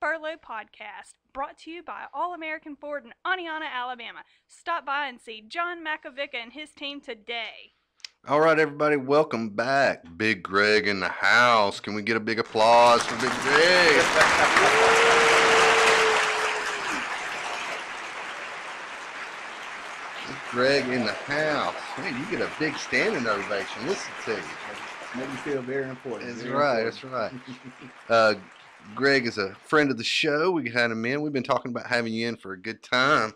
Furlough podcast, brought to you by All American Ford in Aniana, Alabama. Stop by and see John Makovica and his team today. All right, everybody, welcome back. Big Greg in the house. Can we get a big applause for Big Greg? Greg in the house. Man, you get a big standing ovation. Listen to you. Make me feel very important. That's very right. That's right. Uh, Greg is a friend of the show. We had him in. We've been talking about having you in for a good time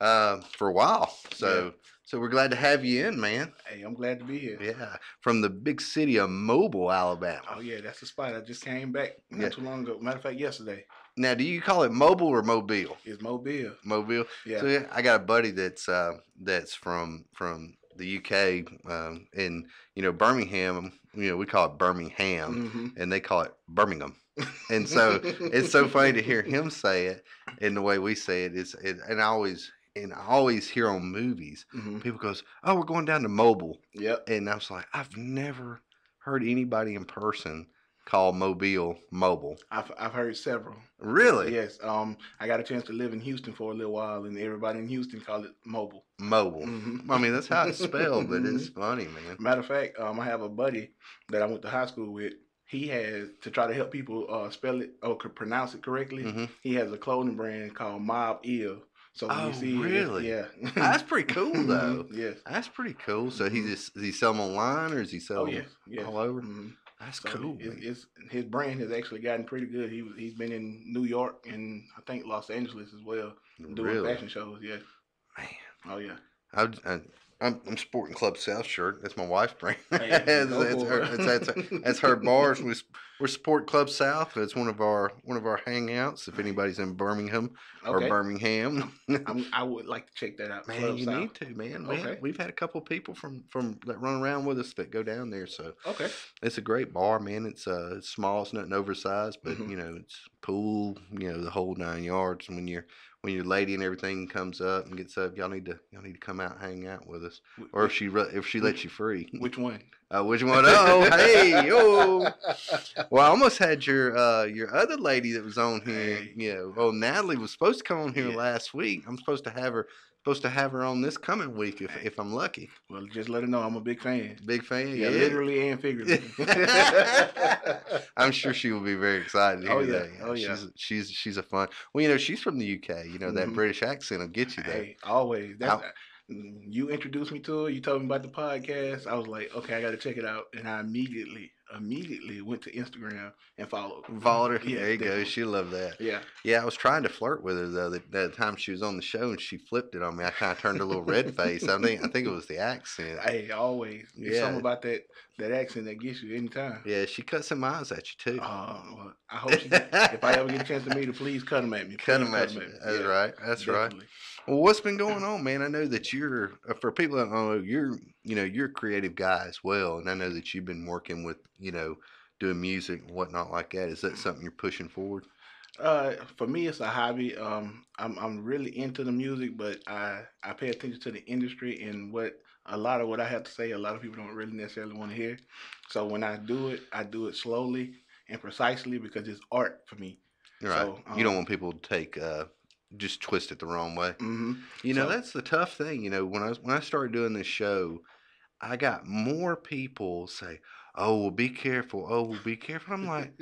uh, for a while. So, so we're glad to have you in, man. Hey, I'm glad to be here. Yeah, from the big city of Mobile, Alabama. Oh yeah, that's the spot. I just came back not Yeah. too long ago. Matter of fact, yesterday. Now, do you call it mobile or mobile? It's Mobile. Mobile. Yeah. So yeah, I got a buddy that's uh, that's from from the UK, um, in you know Birmingham. You know we call it Birmingham, hmm and they call it Birmingham. And so it's so funny to hear him say it in the way we say it. Is it, and I always and I always hear on movies hmm people goes, "Oh, we're going down to Mobile," Yep. and I was like, I've never heard anybody in person call Mobile mobile. I've I've heard several. Really? Yes. Um, I got a chance to live in Houston for a little while, and everybody in Houston called it Mobile. Mobile. Mhm. I mean, that's how it's spelled, but it's funny, man. Matter of fact, um, I have a buddy that I went to high school with. He has to try to help people uh, spell it or could pronounce it correctly. hmm He has a clothing brand called Mob Ill. So when Oh, you see really? yeah. That's pretty cool, though. yes. That's pretty cool. So he Mhm. just does he sell them online or is he sell Oh yes. yes. all over? Mhm. That's So cool. It's, it's his brand has actually gotten pretty good. He was he's been in New York and I think Los Angeles as well doing really, fashion shows. Yeah. man. Oh yeah. I, I, I'm, I'm sporting Club South shirt. That's my wife's brand. Hey, that's, that's her. That's, that's, that's her bars. We, we're support Club South. It's one of our one of our hangouts. If anybody's in Birmingham or Okay. Birmingham, I'm, I would like to check that out. man, Club you South. need to, man. man. Okay. We've had a couple people from from that run around with us that go down there. So Okay. it's a great bar, man. It's uh it's small. It's nothing oversized, but Mhm. you know it's pool. You know the whole nine yards. And when you're when your lady and everything comes up and gets up, y'all need to y'all need to come out and hang out with us. Or if she if she lets you free. which one? Uh, which one? Oh, hey, oh. Well, I almost had your uh your other lady that was on here. Hey. You know, well, Natalie was supposed to come on here Yeah. last week. I'm supposed to have her supposed to have her on this coming week if if I'm lucky. Well, just let her know I'm a big fan. Big fan. Yeah, Yeah, literally and figuratively. I'm sure she will be very excited Oh, yeah. that. Oh, yeah. She's she's she's a fun. Well, you know, she's from the UK. You know that Mhm. British accent will get you there. Hey, always. That's, How- you introduced me to it. You told me about the podcast. I was like, okay, I got to check it out, and I immediately, immediately went to Instagram and followed. Follow her. Yeah, there you go. definitely. She loved that. Yeah. Yeah, I was trying to flirt with her though. That, that time she was on the show and she flipped it on me. I kind of turned a little red face. I think I think it was the accent. Hey, always. There's Yeah. something about that that accent that gets you anytime. Yeah, she cut some eyes at you too. Uh, well, I hope she, if I ever get a chance to meet her, please cut them at me. cut them at you. me. That's Yeah, right. That's right. Well, what's been going on, man? I know that you're uh, for people that don't know you're you know you're a creative guy as well, and I know that you've been working with you know doing music and whatnot like that. Is that something you're pushing forward? Uh, for me, it's a hobby. Um, I'm I'm really into the music, but I I pay attention to the industry and what a lot of what I have to say. A lot of people don't really necessarily want to hear. So when I do it, I do it slowly and precisely because it's art for me. Right. So, you don't um, want people to take uh, just twist it the wrong way. hmm You know, So- that's the tough thing. You know, when I was, when I started doing this show, I got more people say, "Oh, well, be careful. Oh, well, be careful." I'm like,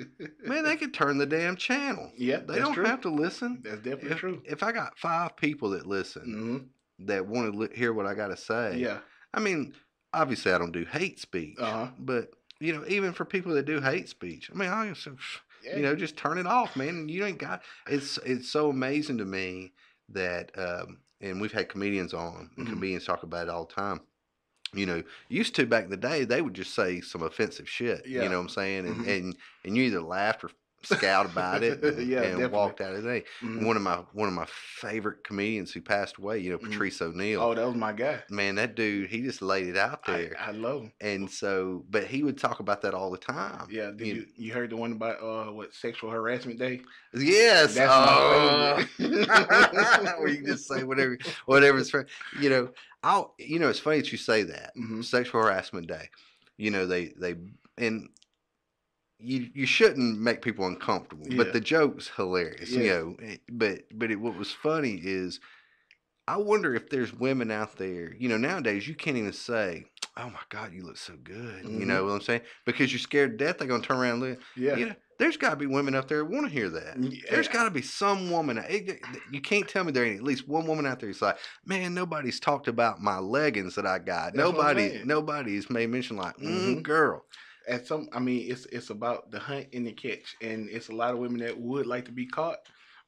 man, they could turn the damn channel. yeah, They don't true. have to listen. That's definitely If, true. if I got five people that listen hmm that want to li- hear what I got to say, Yeah. I mean, obviously, I don't do hate speech, Uh huh. but you know, even for people that do hate speech, I mean, I just, Yeah. you know, just turn it off, man. You ain't got. It's it's so amazing to me that, um, and we've had comedians on, and Mhm. comedians talk about it all the time. You know, used to back in the day, they would just say some offensive shit. Yeah. You know what I'm saying? And Mhm. and and you either laughed or scout about it and, Yeah, and definitely. walked out of the day. Mhm. One of my one of my favorite comedians who passed away, you know, Mhm. Patrice O'Neal. Oh, that was my guy. Man, that dude, he just laid it out there. I love him. and so, but he would talk about that all the time. Yeah, did You- you, you heard the one about uh what sexual harassment day? Yes. That's my Where you just say whatever, whatever's for you know. I'll you know it's funny that you say that Mhm. sexual harassment day. You know they they and you you shouldn't make people uncomfortable, Yeah. but the joke's hilarious. You know, eh, but but it, what was funny is, I wonder if there's women out there. You know, nowadays you can't even say, "Oh my God, you look so good." You Mhm. know what I'm saying? Because you're scared to death they're gonna turn around and look. Yeah. You know, there's got to be women out there want to hear that. There's got to be some woman. it- you can't tell me there ain't at least one woman out there who's like, man, nobody's talked about my leggings that I got. That's Nobody, nobody's made mention like, mm, Mhm. girl. At some i mean it's it's about the hunt and the catch. And it's a lot of women that would like to be caught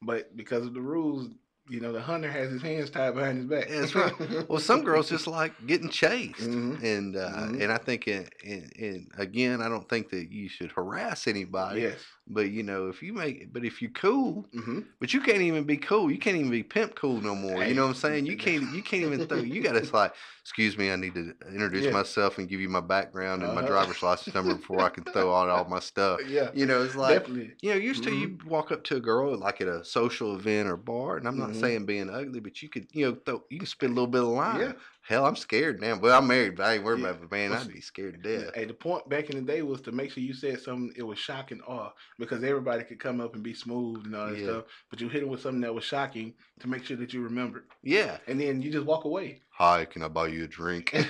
but because of the rules you know the hunter has his hands tied behind his back That's right. Well, some girls just like getting chased, Mhm. and uh, Mhm. and I think, in, in, in, again, I don't think that you should harass anybody. yes But you know, if you make, but if you're cool, hmm But you can't even be cool. You can't even be pimp cool no more. You know what I'm saying? You can't. You can't even throw. You got to like, excuse me, I need to introduce Yeah. myself and give you my background and my Uh-huh. driver's license number before I can throw out all my stuff. yeah You know, it's like definitely you know, used to you walk up to a girl like at a social event or bar, and I'm not Mhm. saying being ugly, but you could, you know, throw, you can spit a little bit of line. Yeah. Hell, I'm scared now. Well, I'm married, but I ain't worried Yeah. about it. Man, Well, I'd be scared to death. Hey, the point back in the day was to make sure you said something it was shocking awe because everybody could come up and be smooth and all that Yeah. stuff, but you hit them with something that was shocking to make sure that you remembered, Yeah. and then you just walk away. Hi, can I buy you a drink? I'd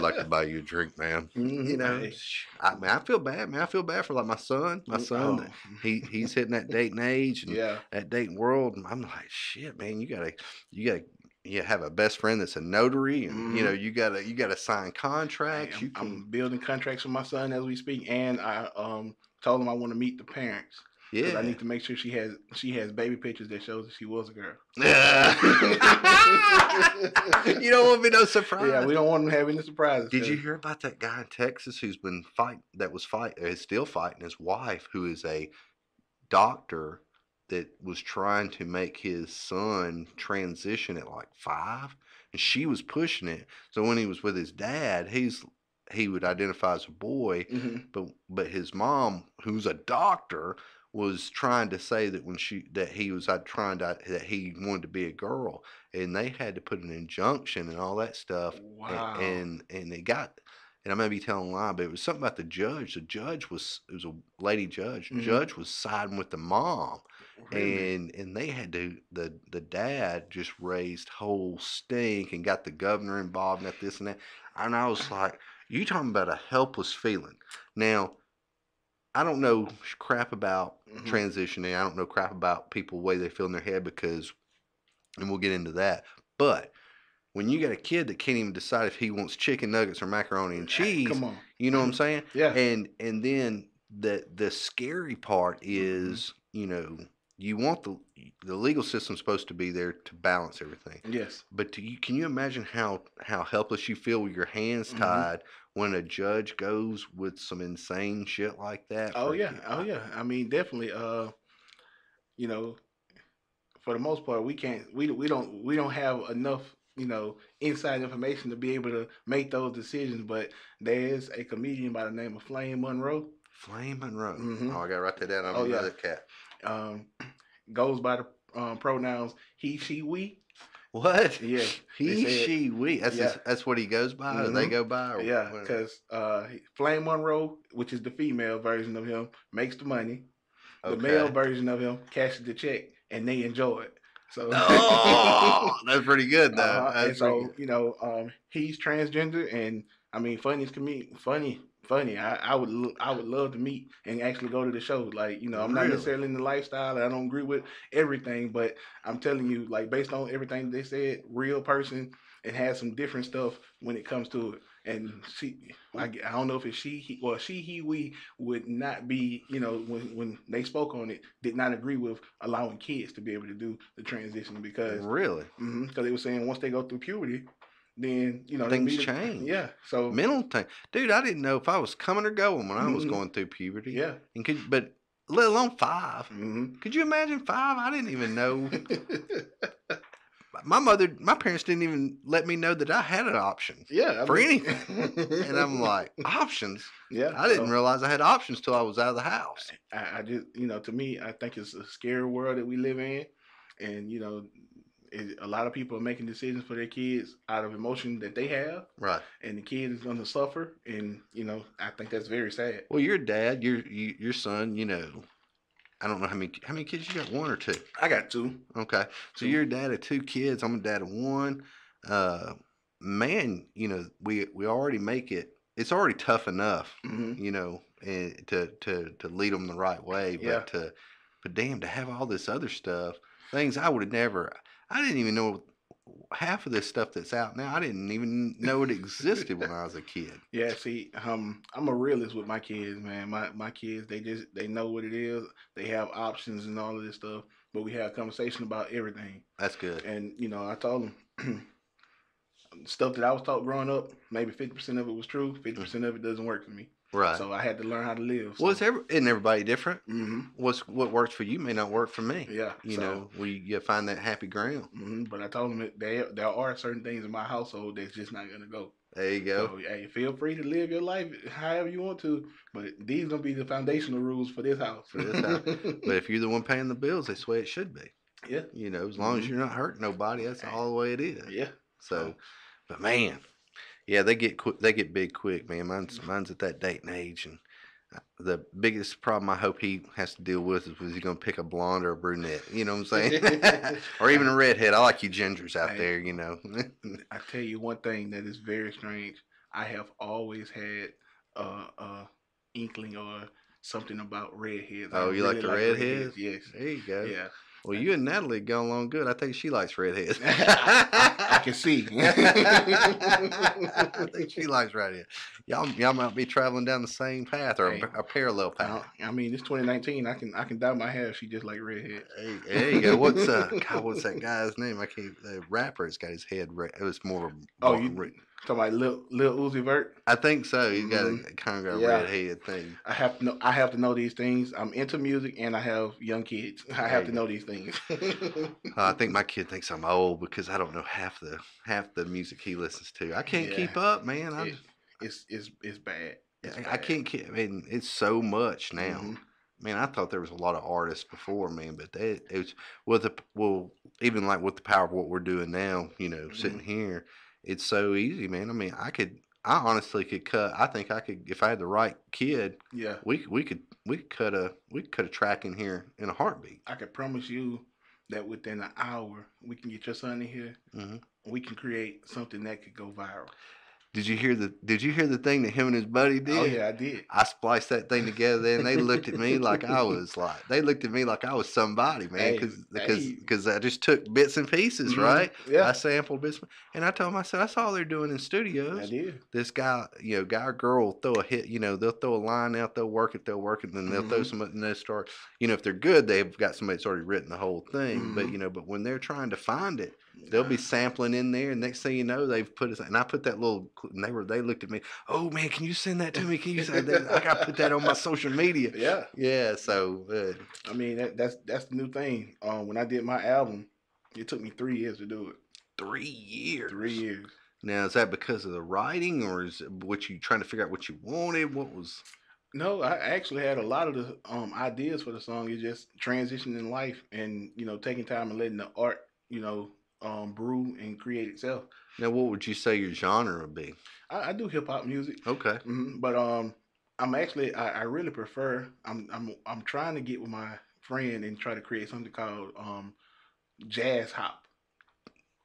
like to buy you a drink, man. Mm-hmm. you know, Hey. I mean, I feel bad, man. I feel bad for like my son. My mm, son, Oh, he he's hitting that dating age and yeah. that dating world, and I'm like, shit, man. You gotta, you gotta, you have a best friend that's a notary, and you know, mm-hmm. you gotta, you gotta sign Hey, contracts. I'm, you can, I'm building contracts with my son as we speak, and I um told him I want to meet the parents. Yeah. I need to make sure she has she has baby pictures that shows that she was a girl. you don't want me no surprise. Yeah, we don't want them to have any surprises. Did you hear about that guy in Texas who's been fight that was fight is still fighting his wife, who is a doctor that was trying to make his son transition at like five, and she was pushing it. So when he was with his dad, he's he would identify as a boy, Mhm. but but his mom, who's a doctor, was trying to say that when she that he was uh, trying to that he wanted to be a girl, and they had to put an injunction and all that stuff Wow. and and they got and I may be telling a lie, but it was something about the judge. The judge was it was a lady judge. Mhm. Judge was siding with the mom, Really? and and they had to the the dad just raised whole stink and got the governor involved and that this and that. And I was like, you talking about a helpless feeling. Now, I don't know crap about Mhm. transitioning. I don't know crap about people the way they feel in their head because, and we'll get into that. But when you got a kid that can't even decide if he wants chicken nuggets or macaroni and cheese, Come on. you know what I'm saying? Yeah. And and then the the scary part Mm-hmm. is, you know, you want the the legal system supposed to be there to balance everything. yes. But you, can you imagine how how helpless you feel with your hands Mhm. tied when a judge goes with some insane shit like that? Oh yeah. Oh yeah. I mean, definitely. Uh, you know, for the most part, we can't. We we don't we don't have enough. You know, inside information to be able to make those decisions. But there is a comedian by the name of Flame Monroe. Flame Monroe. Mhm. Oh, I gotta write that down. I'm Oh, yeah. cat. Um, goes by the um, pronouns he, she, we. What? Yeah. He, said- she, we. That's Yeah. his, that's what he goes by. Or they go by. Or Yeah, because uh, Flame Monroe, which is the female version of him, makes the money. The male version of him cashes the check, and they enjoy it. So, oh, that's pretty good though. Uh-huh, and so good. you know, um, he's transgender, and I mean, funny's comedian, funny, funny. I, I would, lo- I would love to meet and actually go to the show. Like, you know, I'm not Really? necessarily in the lifestyle, I don't agree with everything, but I'm telling you, like, based on everything they said, real person, it has some different stuff when it comes to it. And she, I, I don't know if it's she, he, well, she, he, we would not be, you know, when when they spoke on it, did not agree with allowing kids to be able to do the transition because really mm-hmm, because they were saying once they go through puberty, then you know Things be- change. Yeah. So mental thing, dude. I didn't know if I was coming or going when I was Mhm. going through puberty. yeah. and could but let alone five. hmm Could you imagine five? I didn't even know. my mother, my parents didn't even let me know that I had an option. yeah. I For mean- And I'm like, options? yeah. I didn't so realize I had options till I was out of the house. I, I just you know to me I think it's a scary world that we live in, and you know it, a lot of people are making decisions for their kids out of emotion that they have, Right. and the kid is going to suffer. And you know, I think that's very sad. Well, your dad, your you, your son, you know, I don't know how many how many kids you got. One or two. I got two. Okay. So Two. you're a dad of two kids. I'm a dad of one. Uh, man, you know, we we already make it. It's already tough enough, hmm you know, and to to to lead them the right way. But Yeah. to but damn, to have all this other stuff, things I would have never. I didn't even know half of this stuff that's out now. I didn't even know it existed when I was a kid. Yeah, see, um, I'm a realist with my kids, man. My my kids, they just they know what it is. They have options and all of this stuff. But we have a conversation about everything. That's good. And you know, I told them stuff that I was taught growing up. Maybe fifty percent of it was true. Fifty percent of it doesn't work for me. Right. So I had to learn how to live. well, it's every, isn't everybody different? hmm What's what works for you may not work for me. Yeah. You so, know, we you find that happy ground. hmm But I told them that there there are certain things in my household that's just not gonna go. There you go. So hey, feel free to live your life however you want to, but these gonna be the foundational rules for this house. For this house. But if you're the one paying the bills, that's the way it should be. yeah, You know, as long as Mhm. you're not hurting nobody, that's all the way it is. yeah. So, but man, yeah, they get quick. They get big quick, man. Mine's mine's at that date and age, and uh, the biggest problem I hope he has to deal with is was he gonna pick a blonde or a brunette? You know what I'm saying? or even a redhead. I like you gingers out Hey. there. You know. I tell you one thing that is very strange. I have always had uh, uh inkling or something about redheads. I Oh, you like the redheads? Yes. there you go. Yeah. Well, you and Natalie go along good. I think she likes redheads. I can see. I think she likes redheads. Y'all, y'all might be traveling down the same path or Hey. a, a parallel path. I mean, it's 2019. I can I can dye my hair. She just like redhead. Hey, there you go. What's uh, God? What's that guy's name? I can't. The rapper has got his head. Red. It was more. of a Oh, you- red- Talking about Lil, Lil Uzi Vert. I think so. He's got a Mhm. kind of a Yeah. red head thing. I have to know. I have to know these things. I'm into music and I have young kids. I have to know these things. Uh, I think my kid thinks I'm old because I don't know half the half the music he listens to. I can't Yeah. keep up, man. It- it's it's it's bad. It's I, I can't keep. I mean, it's so much now. Mhm. Man, I thought there was a lot of artists before, man, but they it was with the well, even like with the power of what we're doing now, you know, sitting here, it's so easy, man. I mean, I could, I honestly could cut. I think I could, if I had the right kid, Yeah, we could- we could we could cut a we could cut a track in here in a heartbeat. I can promise you that within an hour we can get your son in here. hmm We can create something that could go viral. Did you hear the Did you hear the thing that him and his buddy did? Oh yeah, I did. I spliced that thing together, and they looked at me like I was like they looked at me like I was somebody, man, Hey, because because hey. because I just took bits and pieces, Mhm. right? I sampled bits, and I told myself that's all they're doing in studios. I did. This guy, you know, guy or girl will throw a hit, you know, they'll throw a line out, they'll work it, they'll work it, then they'll throw Mhm. some, and they start, you know, if they're good, they've got somebody that's already written the whole thing. But Mhm. you know, but when they're trying to find it, they'll be sampling in there, and next thing you know, they've put it. And I put that little, and they were, they looked at me, oh man, can you send that to me? Can you send that? I got to put that on my social media. Yeah, Yeah, so uh, I mean that, that's that's the new thing. Um, when I did my album, it took me three years to do it. three years. Three years. Now, is that because of the writing, or is it what you trying to figure out what you wanted? What was? No, I actually had a lot of the um ideas for the song. It's just transitioning in life and you know taking time and letting the art you know um brew and create itself. Now, what would you say your genre would be? I, I do hip hop music, Okay. hmm but um I'm actually I, I really prefer I'm I'm I'm trying to get with my friend and try to create something called um jazz hop.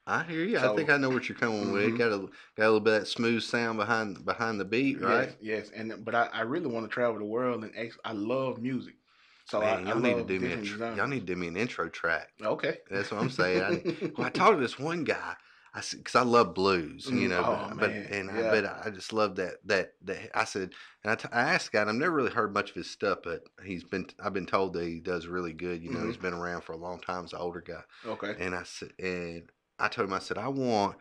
I hear you. I think I know what you're coming with. Mhm. Got a got a little bit of that smooth sound behind behind the beat, right? Yes, yes. And but I, I really want to travel the world and ex- I love music. So Man, I, y'all I need to do me a tr- y'all need to do me an intro track. Okay. That's what I'm saying. I, Well, I talked to this one guy. I because I love blues, you Mm, know, oh, but, but and I, but I just love that that that I said, and I, t- I asked guy, I've never really heard much of his stuff, but he's been I've been told that he does really good. You know, Mhm. he's been around for a long time. He's an older guy, Okay. and I said, and I told him, I said, I want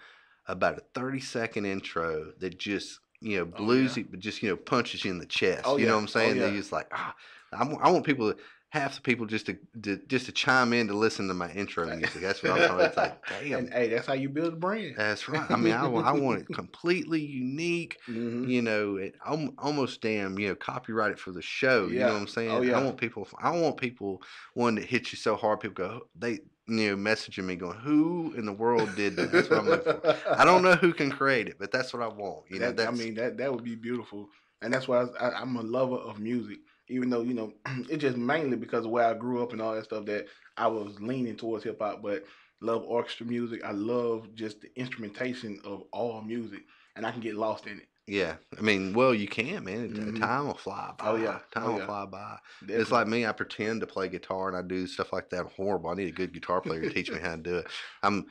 about a thirty second intro that just you know Oh, yeah. bluesy, but just you know punches you in the chest. Oh, you know what I'm saying? Oh, That yeah. he's like, ah, I want, I want people to. Half the people just to, to just to chime in to listen to my intro music. That's what I'm talking about. It's like, damn, And hey, that's how you build a brand. that's right. I mean, I, I want it completely unique. Mhm. You know, it almost damn, you know, copyrighted for the show. You know what I'm saying? Oh, yeah. I want people. I want people one that hits you so hard. People go, they you know, messaging me going, "Who in the world did that?" That's what I'm looking for. I don't know who can create it, but that's what I want. You know, That- I mean that that would be beautiful, and that's why I, I, I'm a lover of music. Even though you know, it's just mainly because of where I grew up and all that stuff that I was leaning towards hip hop. But love orchestra music. I love just the instrumentation of all music, and I can get lost in it. yeah. I mean, well, you can, man. Mhm. Time will fly by. Oh, yeah. time Oh, will yeah. fly by. It's like me. I pretend to play guitar and I do stuff like that. I'm horrible. I need a good guitar player to teach me how to do it. I'm.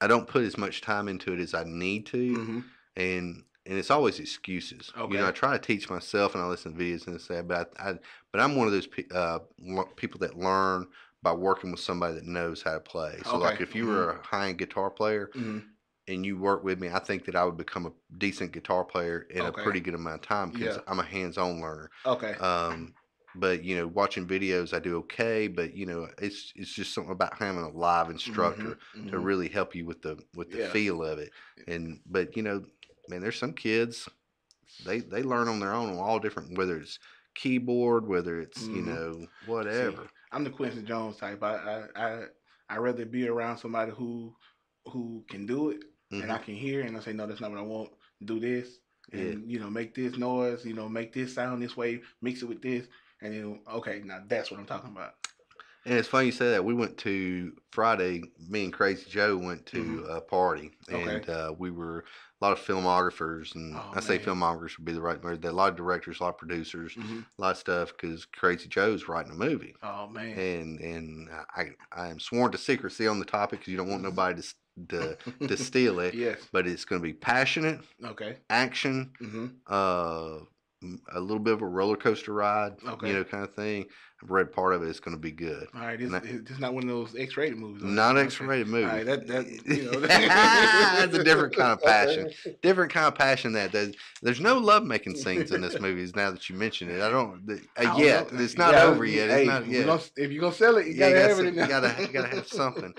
I don't put as much time into it as I need to, Mhm. and and it's always excuses. Okay. You know, I try to teach myself, and I listen to videos and say, but I, I but I'm one of those pe- uh, people that learn by working with somebody that knows how to play. So, like, if you were a high end guitar player Mhm. and you work with me, I think that I would become a decent guitar player in Okay. a pretty good amount of time because Yeah. I'm a hands on learner. Okay. Um, but you know, watching videos, I do okay. But you know, it's it's just something about having a live instructor Mhm. to Mhm. really help you with the with the Yeah. feel of it. And but you know, man, there's some kids they they learn on their own on all different whether it's keyboard, whether it's you Mhm. know whatever. See, I'm the Quincy Jones type. I I I I rather be around somebody who who can do it and Mhm. I can hear and I say no, that's not what I want. Do this Yeah. and you know make this noise. You know make this sound this way. Mix it with this and then okay, now that's what I'm talking about. And it's funny you say that. We went to Friday. Me and Crazy Joe went to Mhm. a party, Okay. and uh, we were a lot of filmographers, and Oh, I say man. filmographers would be the right word. A lot of directors, a lot of producers, hmm a lot of stuff because Crazy Joe's writing a movie, Oh man. and and I I am sworn to secrecy on the topic because you don't want nobody to to to steal it. yes. But it's going to be passionate, Okay. action, hmm uh, a little bit of a roller coaster ride, Okay. you know, kind of thing. I've read part of it. It's going to be good. All right. It's, Not- it's not one of those X-rated movies. Not X-rated movie. All right. That that you know. That's a different kind of passion. Different kind of passion. That there's, there's no love making scenes in this movie. Now that you mention it, I don't the, I uh, don't yet. know. It's not Yeah, over yet. It's hey, not if yet. gonna- if you're gonna sell it, you Yeah, gotta have it. you gotta- you gotta have something.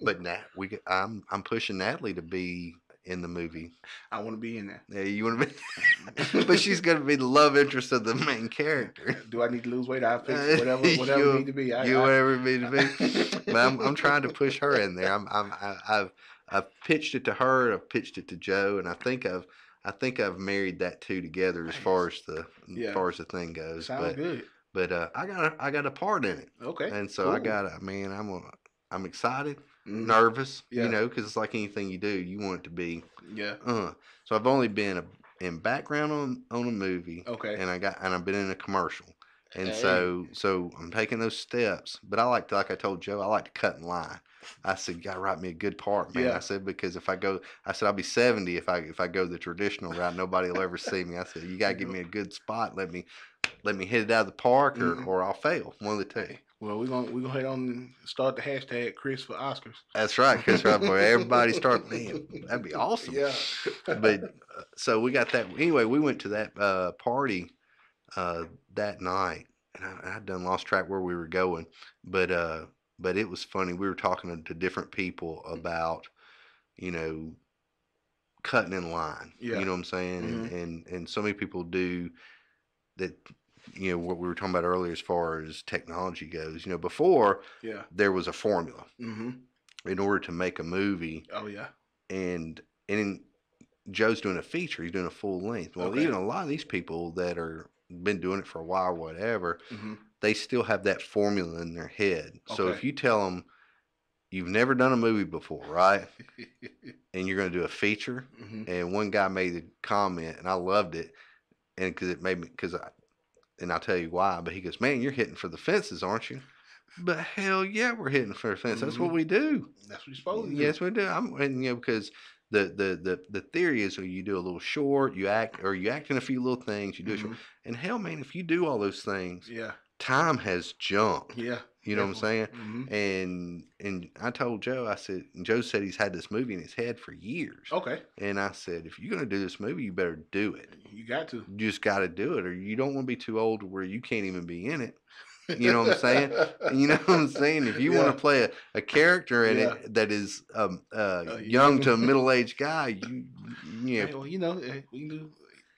But Nat, we I'm I'm pushing Natalie to be in the movie. I want to be in there. Yeah, you want to be, but she's gonna be the love interest of the main character. Do I need to lose weight? I fix. Whatever, whatever you- need to be. I, you I, whatever it may be. But I'm, I'm trying to push her in there. I'm, I'm I, I've I've pitched it to her. I've pitched it to Joe, and I think I've I think I've married that two together as far as the Yeah. as far as the thing goes. Sounds but good. but uh, I got a, I got a part in it, Okay. and so I got a man. I'm a, I'm excited. Nervous, Yeah. you know, because it's like anything you do, you want it to be. Yeah. Uh, so I've only been a, in background on on a movie, Okay. and I got and I've been in a commercial. And Hey. so so I'm taking those steps. But I like to like I told Joe, I like to cut in line. I said, You gotta write me a good part, man. Yeah. I said, because if I go I said I'll be seventy if I if I go the traditional route, nobody will ever see me. I said, You gotta give me a good spot, let me let me hit it out of the park or, Mhm. or I'll fail. One of the two. Well, we're gonna we're gonna head on and start the hashtag Chris for Oscars. That's right, Chris right boy. Everybody start man, that'd be awesome. Yeah. but uh, so we got that anyway we went to that uh party uh that night and I, i'd done lost track where we were going but uh but it was funny we were talking to, different people about you know cutting in line Yeah. you know what i'm saying and, and and so many people do that you know what we were talking about earlier as far as technology goes you know before yeah. there was a formula hmm in order to make a movie Oh yeah. and and in, Joe's doing a feature. He's doing a full length. Well, Okay. even a lot of these people that are been doing it for a while, whatever, hmm they still have that formula in their head. So if you tell them you've never done a movie before, right, and you're going to do a feature, hmm and one guy made a comment, and I loved it, and because it made me because I, and I'll tell you why. But he goes, "Man, you're hitting for the fences, aren't you?" But hell yeah, we're hitting for the fence. That's what Mhm. we do. That's what you're supposed to do. Yes, we do. I'm, and you know, because the, the the the theory is, so you do a little short, you act, or you act in a few little things, you do, a short, Mhm. and hell, man, if you do all those things, Yeah. time has jumped. Yeah. You know what I'm saying? hmm And and I told Joe, I said, and Joe said he's had this movie in his head for years, Okay. and I said, if you're gonna do this movie, you better do it. You got to. You just got to do it, or you don't want to be too old where you can't even be in it. You know what I'm saying? You know what I'm saying? If you want to play a, a character in Yeah. it that is um, uh, Uh, young to a middle aged guy, you, you Hey, well, you know, eh, we do.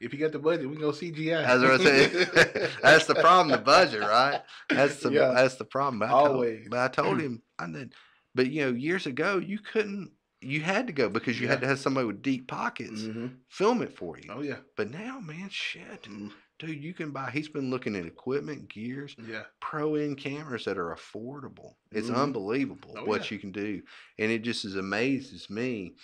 If you got the budget, we can go CGI. that's what I say. that's the problem, the budget, right? That's the Yeah. that's the problem. But I told, Always. but I told him, I did, But you know, years ago, you couldn't. You had to go because you had to have somebody with deep pockets hmm film it for you. Oh yeah. But now, man, shit, Mm, dude, you can buy. He's been looking at equipment, gears, Yeah. pro end cameras that are affordable. It's Mhm. unbelievable Oh, what yeah. you can do, and it just is amazes me.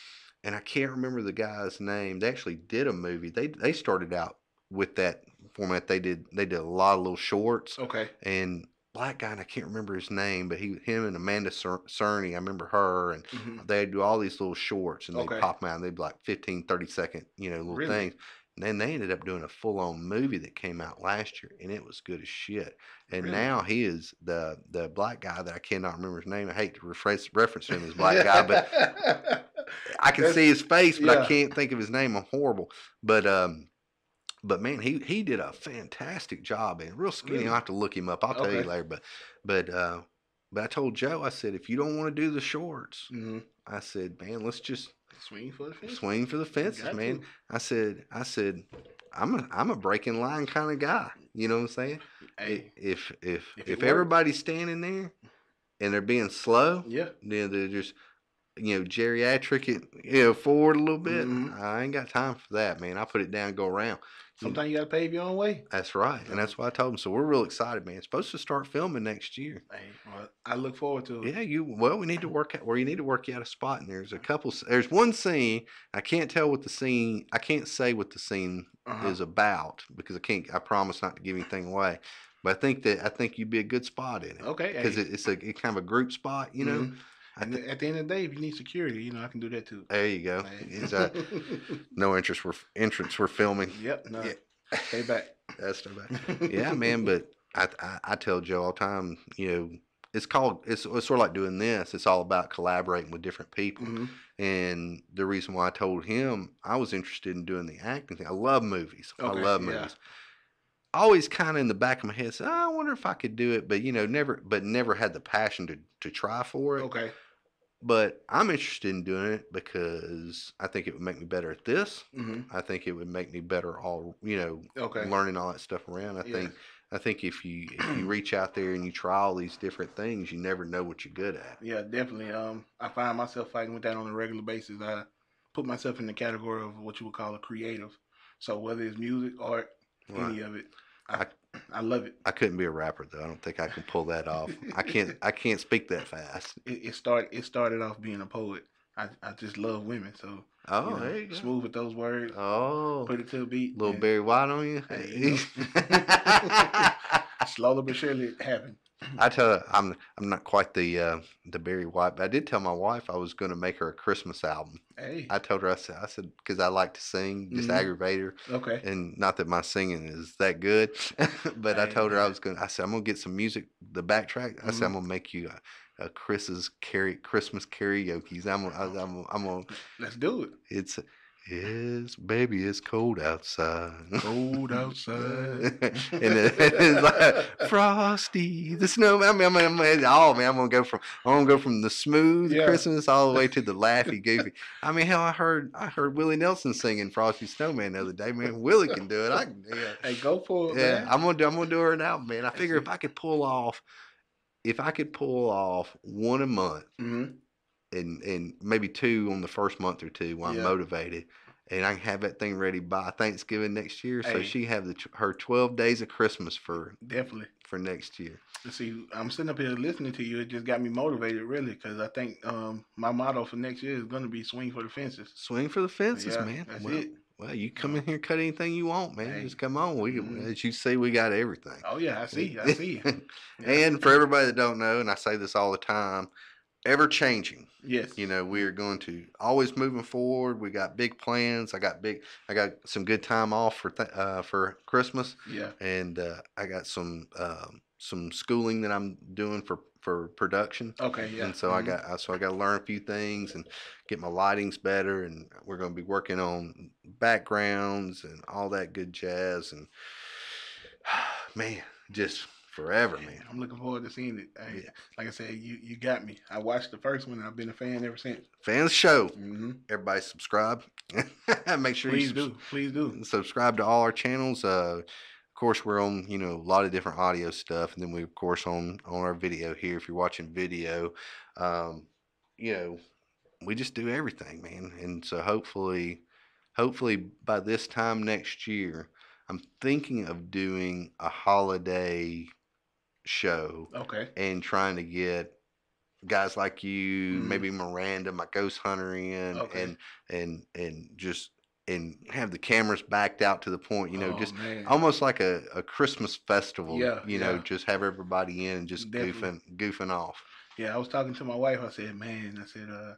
And I can't remember the guy's name. They actually did a movie. They they started out with that format. They did they did a lot of little shorts Okay. and black guy. And I can't remember his name, but he him and Amanda Cer- Cerny. I remember her and hmm they'd do all these little shorts and they'd Okay. pop them out and they'd be like 15 30 second you know little Really? things then they ended up doing a full-on movie that came out last year and it was good as shit and Really? now he is the the black guy that i cannot remember his name i hate to reference, reference him as black guy but i can That's- see his face but i can't think of his name i'm horrible but um but man, he he did a fantastic job and real skinny. Really? I'll have to look him up. I'll tell you later. But but uh but I told Joe, I said, if you don't want to do the shorts, Mhm. I said, man, let's just Swing for the fence. swing for the fences, man. I said, I said, I'm a I'm a breaking line kind of guy. You know what I'm saying? Hey. If if If if, everybody's standing there and they're being slow, Yeah. then they're just you know geriatric it you know forward a little bit. Mhm. I ain't got time for that, man. I put it down, go around. Sometimes you gotta pave your own way. That's right, and that's why I told him. So we're real excited, man. It's supposed to start filming next year. Hey, well, I look forward to it. Yeah, you. Well, we need to work out. Or you need to work out a spot. And there's a couple. There's one scene. I can't tell what the scene. I can't say what the scene Uh-huh. is about because I can't. I promise not to give anything away. But I think that I think you'd be a good spot in it Okay. because hey. it, it's a it's kind of a group spot. You know. Mhm. And at the end of the day, if you need security, you know I can do that too. there you go. Uh, no interest. We're entrance. We're filming. yep. No. Yeah. Stay back. That's no bad. yeah, man. But I, I I tell Joe all the time. You know, it's called. It's, it's sort of like doing this. It's all about collaborating with different people. Mhm. And the reason why I told him I was interested in doing the acting thing. I love movies. Okay, I love yeah. movies. Always kind of in the back of my head, said, "Oh, I wonder if I could do it, but you know, never, but never had the passion to to try for it. Okay. But I'm interested in doing it because I think it would make me better at this. hmm I think it would make me better all, you know, Okay. learning all that stuff around. I Yeah. think I think if you if you reach out there and you try all these different things, you never know what you're good at. Yeah, definitely. Um, I find myself fighting with that on a regular basis. I put myself in the category of what you would call a creative. So whether it's music, art, Right. any of it, I I love it. I couldn't be a rapper though. I don't think I can pull that off. I can't I can't speak that fast. It, it started it started off being a poet. I, I just love women, so Oh, you know, there you go. smooth with those words, Oh, put it to a beat, little and Barry White on you. Hey, you slowly but surely it happened. I tell her I'm I'm not quite the uh, the Barry White, but I did tell my wife I was going to make her a Christmas album. Hey, I told her I said I said because I like to sing, just Mhm. aggravate her. okay, and not that my singing is that good, but I told her I was gonna. I said I'm gonna get some music, the backtrack. I said I'm gonna make you a, a Chris's carry Christmas karaoke's. I'm gonna, I'm, I'm gonna. let's do it. It's it's baby, it's cold outside. Cold outside. and it, it's like frosty the snow. I mean, I mean, I mean, oh man, I'm gonna go from I'm gonna go from the smooth Yeah. Christmas all the way to the laughy goofy. I mean, hell, I heard I heard Willie Nelson singing Frosty Snowman the other day. Man, Willie can do it. I can do it. Hey, go for it, Yeah, man. I'm gonna do. I'm gonna do her now, man. I figure if I could pull off, if I could pull off one a month hmm and and maybe two on the first month or two while Yeah. I'm motivated, and I can have that thing ready by Thanksgiving next year, so she have the her 12 days of Christmas for Definitely. for next year. See, I'm sitting up here listening to you. It just got me motivated, really, because I think um, my motto for next year is going to be swing for the fences. Swing for the fences, Yeah, man. That's well, it. well, you come in here, cut anything you want, man. Hey. Just come on. We, Mhm. as you see, we got everything. Oh yeah, I see. I see. Yeah. and for everybody that don't know, and I say this all the time, ever changing. yes, You know, we are going to always moving forward. We got big plans. I got big. I got some good time off for th- uh, for Christmas, yeah, and uh, I got some um, some schooling that I'm doing for for production. okay, yeah. And so I Mhm. got uh, so I got to learn a few things and get my lightings better, and we're going to be working on backgrounds and all that good jazz. And man, just forever, man. I'm looking forward to seeing it. Hey, Yeah. Like I said, you you got me. I watched the first one. and I've been a fan ever since. Fans show. hmm Everybody subscribe. Make sure Please you do. Please do. subscribe to all our channels. Uh, of course, we're on you know a lot of different audio stuff, and then we of course on on our video here. If you're watching video, um, you know, we just do everything, man. And so hopefully, hopefully by this time next year, I'm thinking of doing a holiday show Okay. and trying to get guys like you, Mhm. maybe Miranda, my ghost hunter in, Okay. and and and just and have the cameras backed out to the point, you know, Oh, just man. almost like a, a Christmas festival. Yeah, you know, yeah. just have everybody in and just Definitely. goofing goofing off. Yeah, I was talking to my wife. I said, "Man, I said, uh,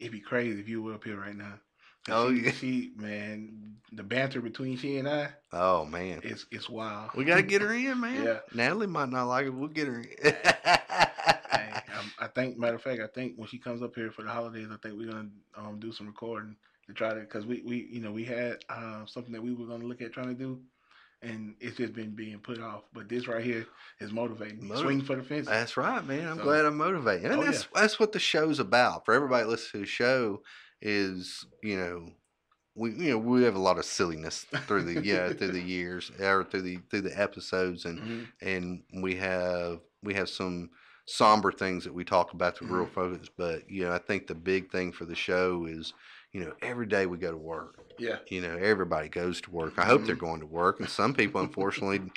it'd be crazy if you were up here right now." Oh, she, yeah. she, man, the banter between she and I, Oh man. it's it's wild. We gotta get her in, man. Yeah. Natalie might not like it. We'll get her in. Hey, um, I think, matter of fact, I think when she comes up here for the holidays, I think we're gonna um, do some recording to try to, cause we, we, you know, we had uh, something that we were gonna look at trying to do, and it's just been being put off. But this right here is motivating me. Motiv- Swing for the fences. That's right, man. I'm So- glad I'm motivating. And Oh, that's that's what the show's about. For everybody listens to the show is, you know, we you know, we have a lot of silliness through the yeah, through the years or through the through the episodes and Mhm. and we have we have some somber things that we talk about the real Mhm. focus. But you know, I think the big thing for the show is, you know, every day we go to work. Yeah. You know, everybody goes to work. I hope they're Mhm. going to work, and some people, unfortunately,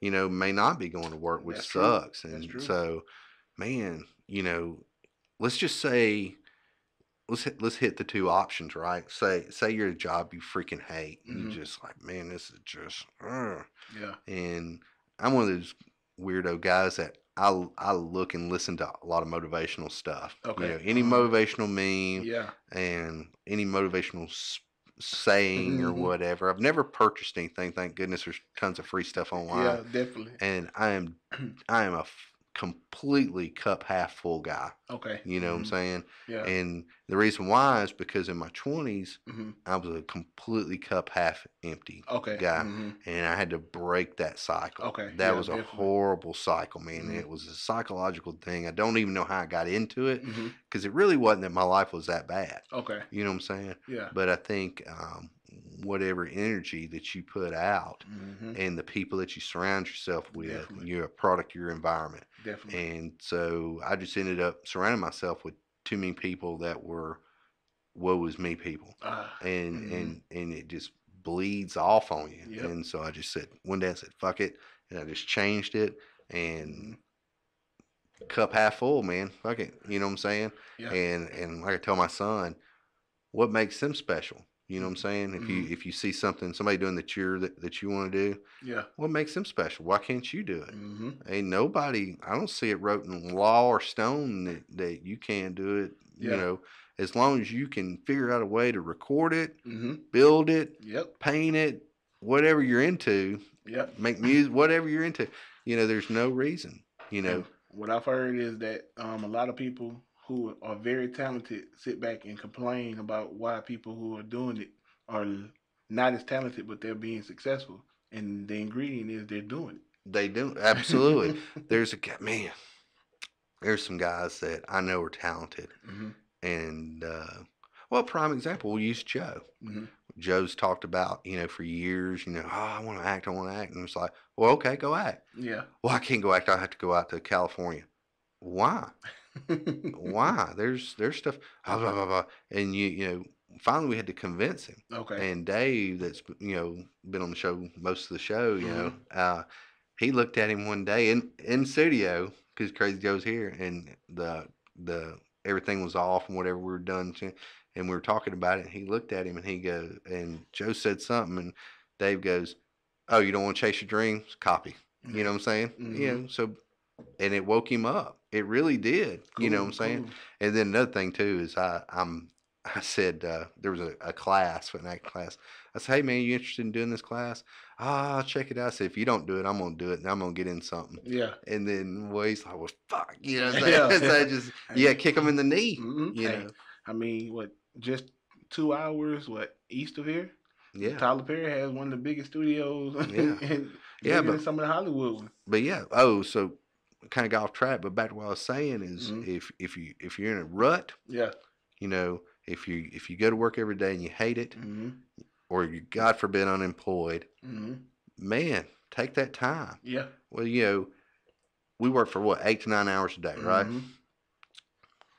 you know, may not be going to work, which That's sucks. That's And so, man, you know, let's just say. Let's hit, let's hit the two options, right? Say say you're a job you freaking hate. and Mhm. You're just like, man, this is just. ugh." Yeah. and I'm one of those weirdo guys that I I look and listen to a lot of motivational stuff. Okay. You know, any Uh-huh. motivational meme Yeah. and any motivational s- saying or Mhm. whatever. I've never purchased anything. Thank goodness. There's tons of free stuff online, Yeah. Definitely. and I am I am a completely cup half full guy. Okay. You know what I'm Mhm. saying? Yeah. And the reason why is because in my 20s hmm I was a completely cup half empty Okay. guy mhm. and I had to break that cycle. Okay, that yeah, was a definitely. horrible cycle, man. Mhm. It was a psychological thing. I don't even know how I got into it because it really wasn't that my life was that bad. Okay. You know what I'm saying? Yeah. But I think um, whatever energy that you put out hmm and the people that you surround yourself with, you're a product of your environment. Definitely. And so I just ended up surrounding myself with too many people that were woe is me people Ah, and Mhm. and and it just bleeds off on you. Yep. And so I just said one day I said fuck it, and I just changed it and Mhm. cup half full, man. Fuck it, you know what I'm saying? Yeah. And and like I tell my son, what makes them special? You know what I'm saying? If you Mhm. if you see something somebody doing that you're that, that you want to do, yeah. what makes them special? Why can't you do it? hmm Ain't nobody. I don't see it wrote in law or stone that, that you can't do it. You know, as long as you can figure out a way to record it, hmm build it, Yep. paint it, whatever you're into, Yep. make music, whatever you're into. You know, there's no reason. You know, what I've heard is that um, a lot of people who are very talented sit back and complain about why people who are doing it are not as talented, but they're being successful. And the ingredient is they're doing it. they do absolutely. there's a man. There's some guys that I know are talented, hmm and uh, well, prime example, we'll use Joe. hmm Joe's talked about, you know, for years, you know, oh, I want to act, I want to act. And it's like, well, okay, go act. Yeah. Well, I can't go act. I have to go out to California. Why? Why? There's there's stuff, blah, blah, blah, blah. and you you know, finally we had to convince him. okay. And Dave, that's you know been on the show most of the show, you know, Mm-hmm. uh, he looked at him one day in in studio because Crazy Joe's here, and the the everything was off and whatever we were done, to, and we were talking about it. And he looked at him and he goes, and Joe said something, and Dave goes, "Oh, you don't want to chase your dreams? Copy." You know what I'm saying? You Mhm. know, so and it woke him up. It really did. You know what I'm saying? cool. And then another thing too is I I'm I said uh, there was a, a class, an act class. I said, "Hey man, you interested in doing this class? Ah, I'll check it out." I said, "If you don't do it, I'm gonna do it, and I'm gonna get in something." Yeah. And then well, he's like, "Well, fuck," you know. What I'm Yeah. saying? so I just yeah, kick him in the knee. Mhm. You know, I mean, what? Just two hours, what, east of here? yeah. Tyler Perry has one of the biggest studios. Yeah. and Yeah, but- some of the Hollywood ones. But yeah, oh, so kind of got off track. But back to what I was saying is, Mhm. if if you if you're in a rut, Yeah. you know, if you if you go to work every day and you hate it, hmm or you God forbid unemployed, hmm man, take that time. Yeah. Well, you know, we work for what eight to nine hours a day, right? Mhm.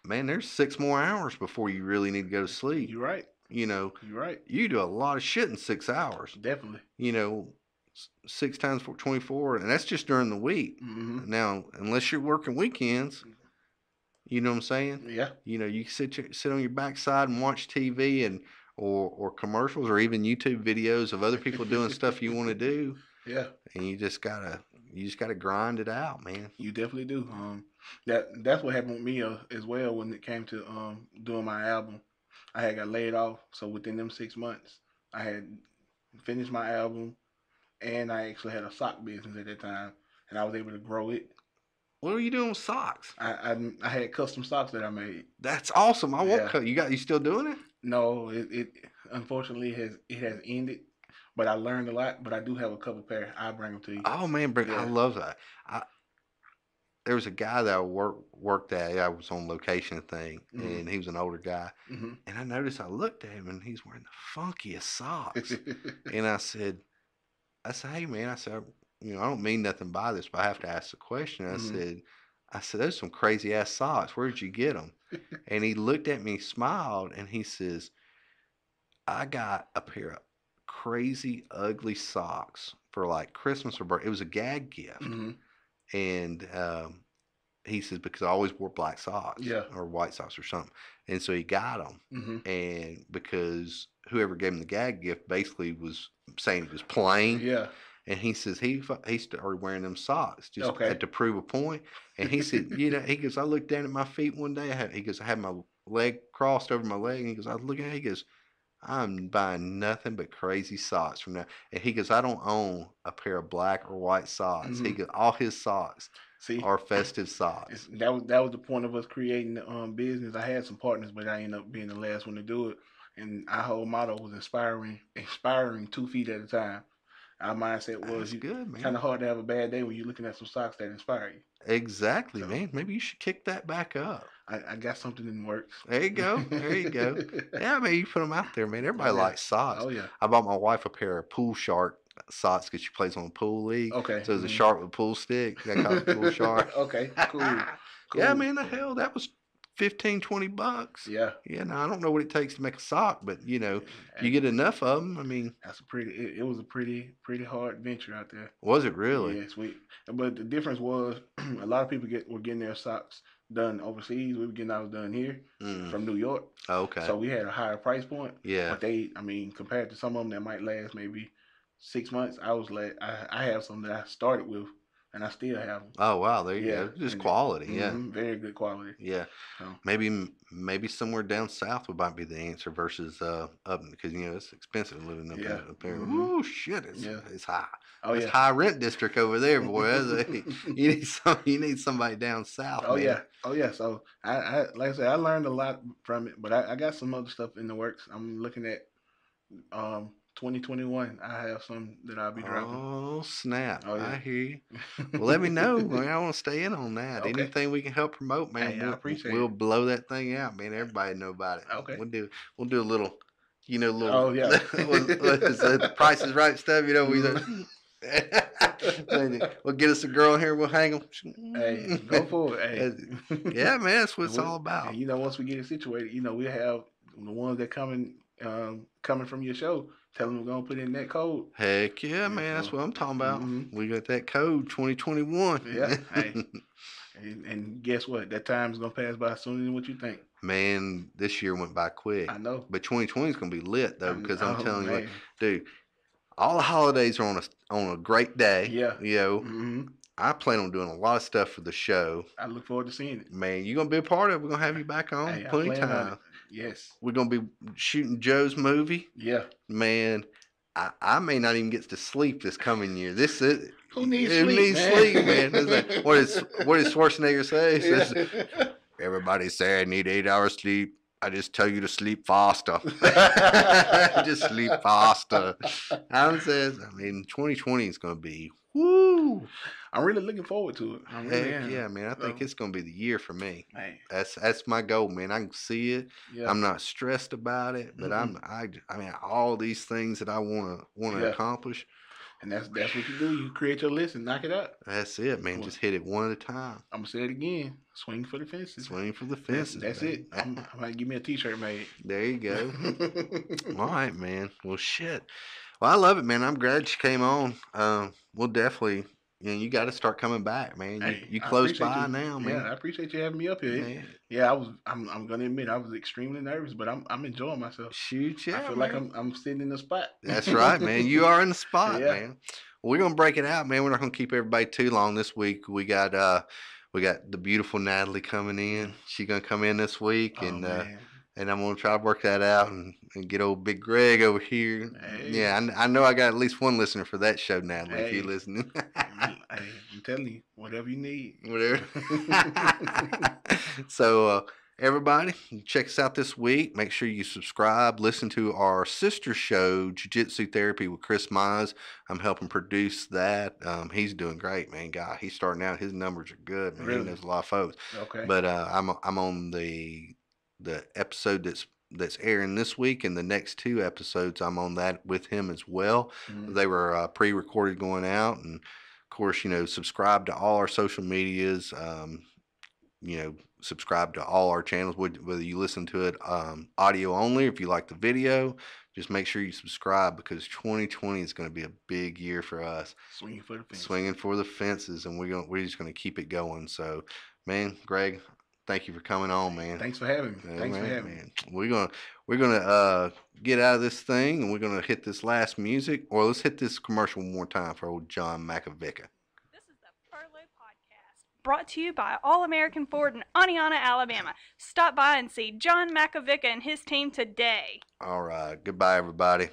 man, there's six more hours before you really need to go to sleep. You're right. You know, You're right. you do a lot of shit in six hours. Definitely. You know, six times for 24, and that's just during the week. hmm Now, unless you're working weekends, you know what I'm saying? Yeah. You know, you sit sit on your backside and watch TV and or or commercials or even YouTube videos of other people doing stuff you want to do, Yeah. and you just gotta you just gotta grind it out, man. You definitely do. Um, that that's what happened with me uh, as well when it came to um doing my album. I had got laid off, so within them six months, I had finished my album, and I actually had a sock business at that time, and I was able to grow it. What are you doing with socks? I I, I had custom socks that I made. That's awesome. I Yeah. cut. You got you still doing it? No, it, it unfortunately has it has ended, but I learned a lot. But I do have a couple pair. I'll bring them to you. Oh man, bring, I love that. I there was a guy that I work, worked at. I was on location thing, Mhm. and he was an older guy. hmm And I noticed I looked at him, and he's wearing the funkiest socks. and I said, I said, hey man, I said, you know, I don't mean nothing by this, but I have to ask the question. I Mhm. said, I said, those some crazy ass socks. Where'd you get them? and he looked at me, smiled, and he says, I got a pair of crazy ugly socks for like Christmas or birthday. It was a gag gift hmm and um, he says because I always wore black socks, Yeah. or white socks or something, and so he got them, hmm and because whoever gave him the gag gift basically was saying it was plain, Yeah. and he says he he started wearing them socks just Okay. had to prove a point. and he said you know he goes I looked down at my feet one day, I had, he goes I had my leg crossed over my leg, and he goes I was looking at it, he goes. I'm buying nothing but crazy socks from now. And he goes, I don't own a pair of black or white socks. He Mhm. goes, all his socks See, are festive socks. That was that was the point of us creating the um, business. I had some partners, but I ended up being the last one to do it. And our whole motto was inspiring, inspiring two feet at a time. Our mindset was That's you good, man. kind of hard to have a bad day when you're looking at some socks that inspire you. Exactly, So- man. Maybe you should kick that back up. I, I got something in the works. There you go. There you go. Yeah, man, you put them out there, man. Everybody Oh, yeah. likes socks. Oh yeah. I bought my wife a pair of pool shark socks because she plays on pool league. Okay. So it's a mhm. shark with a pool stick. Call it pool shark. okay. Cool. Yeah, Cool. man, the hell, that was 15, 20 bucks. Yeah. Yeah, now I don't know what it takes to make a sock, but you know, you get enough of them. I mean, That's a pretty. It, it was a pretty pretty hard venture out there. was it really? Yes, we. But the difference was a lot of people get were getting their socks done overseas. We were getting ours done here Mm, from New York. okay. So we had a higher price point. yeah. But they, I mean, compared to some of them that might last maybe six months, I was like, I, I have some that I started with, and I still have them. Oh wow, there you Yeah, go. Just and- quality. Yeah. Mhm, very good quality. Yeah, So. maybe maybe somewhere down south would might be the answer versus uh up because you know it's expensive living up, Yeah. in, up there. Mhm. Ooh, shit, it's Yeah. it's high. Oh it's yeah. high rent district over there, boy. You need some. You need somebody down south. Oh man. yeah, oh yeah. So I, I, like I said, I learned a lot from it, but I, I got some other stuff in the works. I'm looking at um 2021. I have some that I'll be dropping. Oh snap! Oh, yeah. I hear you. Well, let me know. I want to stay in on that. Okay. Anything we can help promote, man. Hey, I we'll, appreciate we'll it. blow that thing out, man. Everybody know about it. Okay. We'll do. We'll do a little. You know, little. Oh, yeah. what, what is? The Price is Right stuff. You know, we. we'll get us a girl here. We'll hang them. hey, go for it. Hey. Yeah, man. That's what it's We- all about. And, you know, once we get it situated, you know, we have the ones that coming um coming from your show. Tell them we're gonna put in that code. Heck yeah, man. That's what I'm talking about. Mhm. We got that code 2021. Yeah, hey. And, and guess what? That time's gonna pass by sooner than what you think. man, this year went by quick. I know. But 2020 is gonna be lit though, because I'm oh, telling you, what, dude, all the holidays are on a on a great day. Yeah. You know, hmm I plan on doing a lot of stuff for the show. I look forward to seeing it. Man, you're gonna be a part of it. We're gonna have you back on Hey, plenty on time. Yes. We're gonna be shooting Joe's movie. Yeah. Man, I, I may not even get to sleep this coming year. This is Who needs who sleep, needs man? sleep, man? Is that- what is what does Schwarzenegger say? Says, Yeah. Everybody say I need eight hours sleep. I just tell you to sleep faster. just sleep faster. I'm says, I mean, 2020 is going to be woo. I'm really looking forward to it. I really Heck am. yeah, man. I think So- it's going to be the year for me. Hey, That's that's my goal, man. I can see it. yeah. I'm not stressed about it, but I'm I I mean all these things that I want to want to Yeah. accomplish. And that's that's what you do. You create your list and knock it out. That's it, man. Well- Just hit it one at a time. I'm gonna say it again. Swing for the fences. Swing for the fences. that's man. it. I'm, I might give me a T-shirt made. there you go. All right, man. Well, shit. Well, I love it, man. I'm glad you came on. Um, we'll definitely. Know, you got to start coming back, man. You, Hey, you close by you. now, man. Yeah, I appreciate you having me up here. Man, Yeah, I was. I'm. I'm gonna admit I was extremely nervous, but I'm. I'm enjoying myself. Shoot, yeah. I feel man. like I'm. I'm sitting in the spot. That's right, man. You are in the spot, Yeah. man. Well, we're gonna break it out, man. We're not gonna keep everybody too long this week. We got uh we got the beautiful Natalie coming in. She gonna come in this week Oh, and uh and I'm gonna try to work that out and, and get old big Greg over here. Hey. Yeah, I, I know I got at least one listener for that show, Natalie. If you Hey. listening, hey, I'm telling you, whatever you need. whatever. so uh, everybody, check us out this week. Make sure you subscribe. Listen to our sister show, Jiu Jitsu Therapy with Chris Mize. I'm helping produce that. Um, he's doing great, man. Guy, he's starting out. His numbers are good. Man. Really? He knows a lot of folks. Okay. But uh, I'm I'm on the the episode that's that's airing this week, and the next two episodes I'm on that with him as well. Mhm. They were uh, pre-recorded going out, and course, you know, subscribe to all our social medias. Um, you know, subscribe to all our channels. Whether you listen to it um, audio only, if you like the video, just make sure you subscribe because 2020 is going to be a big year for us Swinging for the fence. swinging for the fences, and we're going we're just going to keep it going. So, man, Greg, thank you for coming on, man. Thanks for having me. Yeah, Thanks for man, having me. We're gonna we're gonna uh get out of this thing, and we're gonna hit this last music, or let's hit this commercial one more time for old John McAvica. This is the Furlough Podcast, brought to you by All American Ford in Aniana, Alabama. Stop by and see John Makovica and his team today. All right, goodbye, everybody.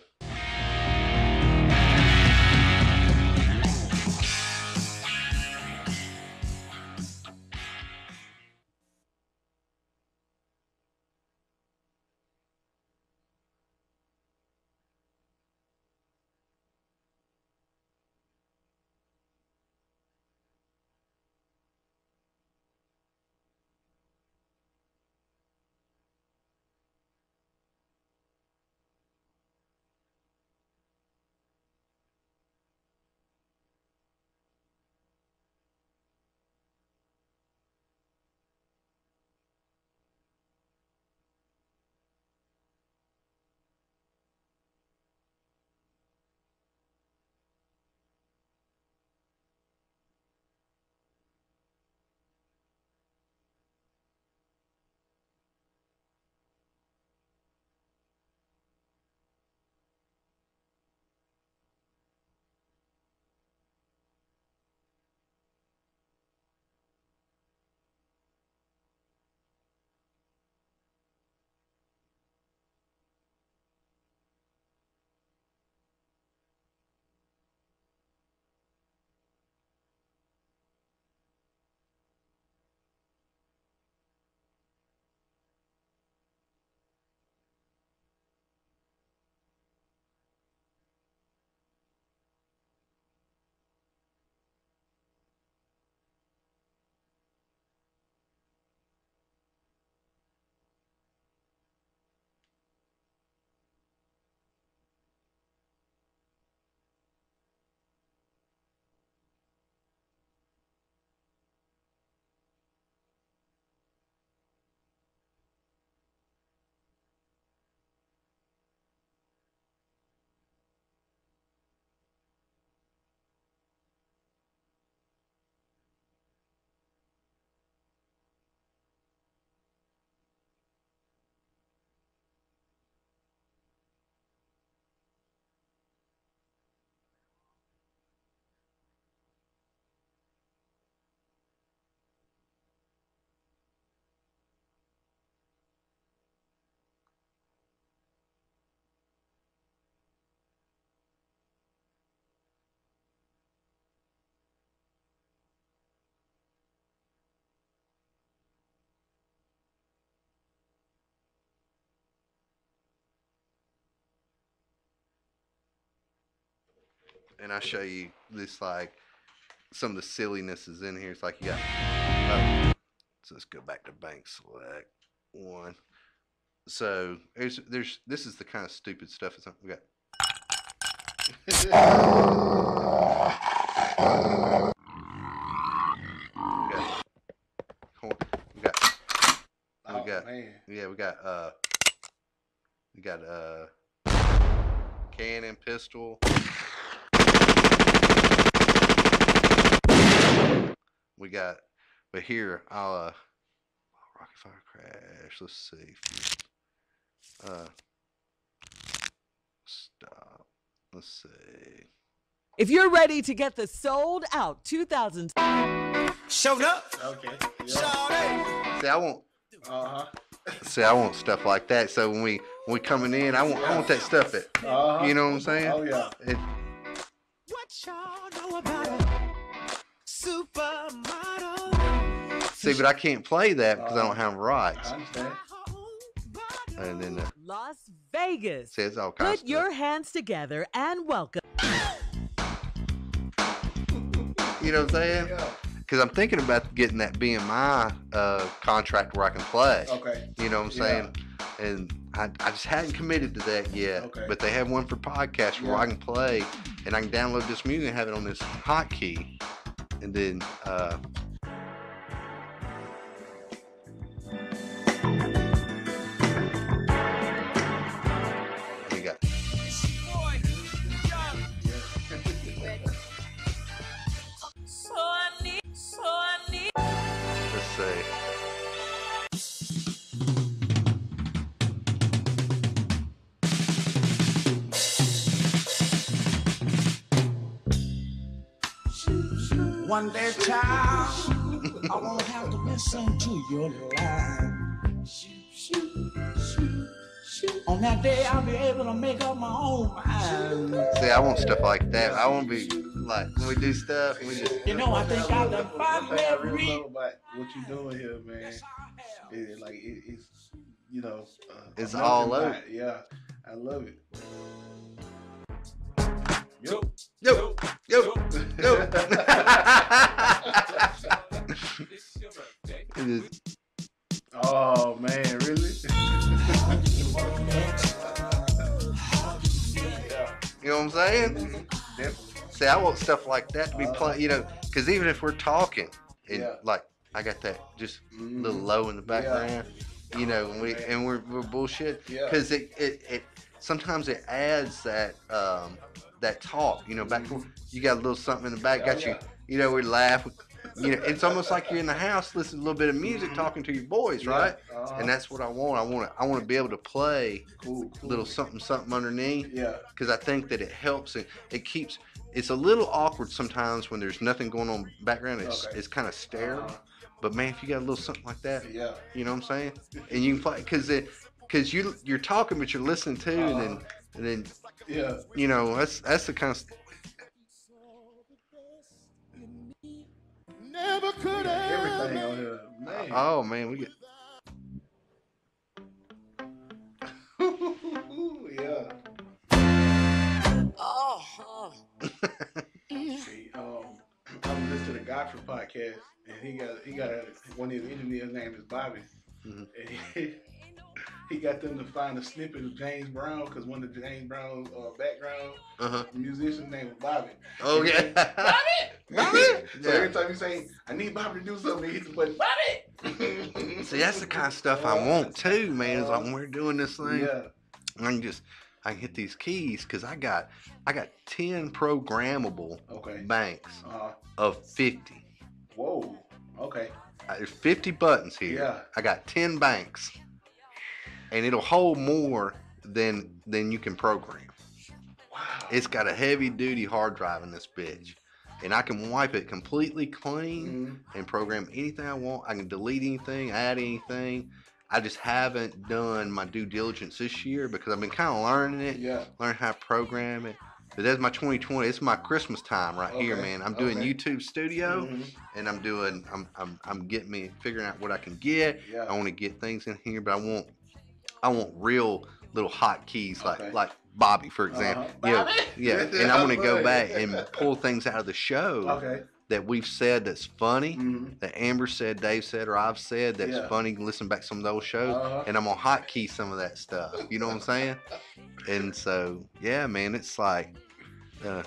And I show you this like some of the silliness is in here. It's like you got. Oh, so let's go back to bank select one. So there's there's this is the kind of stupid stuff. It's we got We got, we got oh, got- yeah, we got uh, we got uh, cannon, pistol. We got, but here I'll uh, Rocky Fire Crash. Let's see. Uh, stop. Let's see. If you're ready to get the sold out 2000 Showed up. Okay. Yeah. Shawty. See, I want. Uh huh. See, I want stuff like that. So when we when we coming in, I want I want that stuff that huh. Uh huh. you know what I'm saying. Oh yeah. It, What y'all know about a supermodel? see, but I can't play that because I don't have rights. understand. And then uh, Las Vegas. Says it's all kinds Put of your hands together and welcome. You know what I'm saying? Yeah. Because I'm thinking about getting that BMI uh, contract where I can play. Okay. You know what I'm Yeah. saying? And I, I just hadn't committed to that yet. Okay. But they have one for podcasts where I can play and I can download this music and have it on this hotkey. And then uh, One day, child, I won't have to listen to your lie. On that day, I'll be able to make up my own mind. See, I want stuff like that. I want to be like when we do stuff, we just You know, I think I done found One I really every. love what you doing here, man, is like it, it's you know, uh, It's melting all pot. over. Yeah, I love it. Yo, yo yo yo. Oh man, really? you know what I'm saying? definitely. See, I want stuff like that to be playing, you know, because even if we're talking, and Yeah. like I got that just a Mhm. little low in the Yeah. background, you know, and we Man. and we're, we're bullshit Yeah. because it, it it sometimes it adds that um that talk, you know, back you got a little something in the back, Oh, got you, yeah. you know, we laugh, you know, it's almost like you're in the house listening to a little bit of music, talking to your boys, Yeah, right? uh-huh. And that's what I want. I want to I want to be able to play cool, a cool. little something something underneath Yeah, because I think that it helps and it keeps. It's a little awkward sometimes when there's nothing going on background. It's Okay. it's kind of sterile. Uh-huh. But man, if you got a little something like that, yeah. you know what I'm saying? And you can play because it because you you're talking but you're listening too, and then Uh-huh. And then Yeah, you know that's that's the kind of Never could everything on here, man. oh man we get yeah. oh, oh. See, um, I was listening to the Godfrey podcast, and he got he got a, one of his engineers' name is Bobby, Mhm. and he, he got them to find a snippet of James Brown because one of James Brown's uh, background uh huh musicians' name was Bobby. oh And yeah said, Bobby, Bobby. So Yeah. every time you say, "I need Bobby to do something," he hits the button, Bobby. see that's the kind of stuff I want too man is like when we're doing this thing Yeah. I can just I can hit these keys because I got I got ten programmable Okay. banks Uh, of fifty. whoa. Okay. Uh, There's 50 buttons here. Yeah. I got 10 banks. And it'll hold more than than you can program. Wow. It's got a heavy duty hard drive in this bitch. And I can wipe it completely clean Mhm. and program anything I want. I can delete anything, add anything. I just haven't done my due diligence this year because I've been kind of learning it, Yeah. learn how to program it. But that's my 2020. It's my Christmas time right here, man. I'm doing okay. YouTube Studio Mhm. and I'm doing I'm I'm I'm getting me figuring out what I can get. Yeah. I want to get things in here, but I want I want real little hot keys like Okay. like Bobby for example. Uh-huh. You know, yeah, and I want to go back and pull things out of the show Okay. that we've said that's funny, Mhm. that Amber said, Dave said, or I've said that's Yeah. funny. Listen back some of those shows, Uh-huh. and I'm gonna hotkey some of that stuff. You know what I'm saying? And so yeah, man, it's like Uh,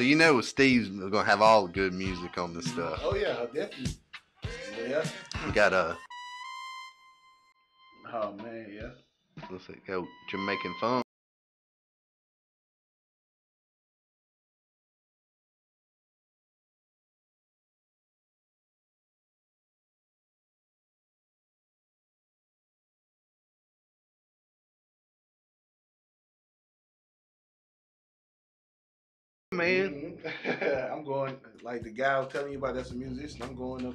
So you know Steve's gonna have all the good music on this stuff. Oh yeah, definitely. Yeah. We got uh Oh man, yeah. let's go Jamaican funk. Man, Mhm. I'm going like the guy I was telling you about. That's a musician. I'm going up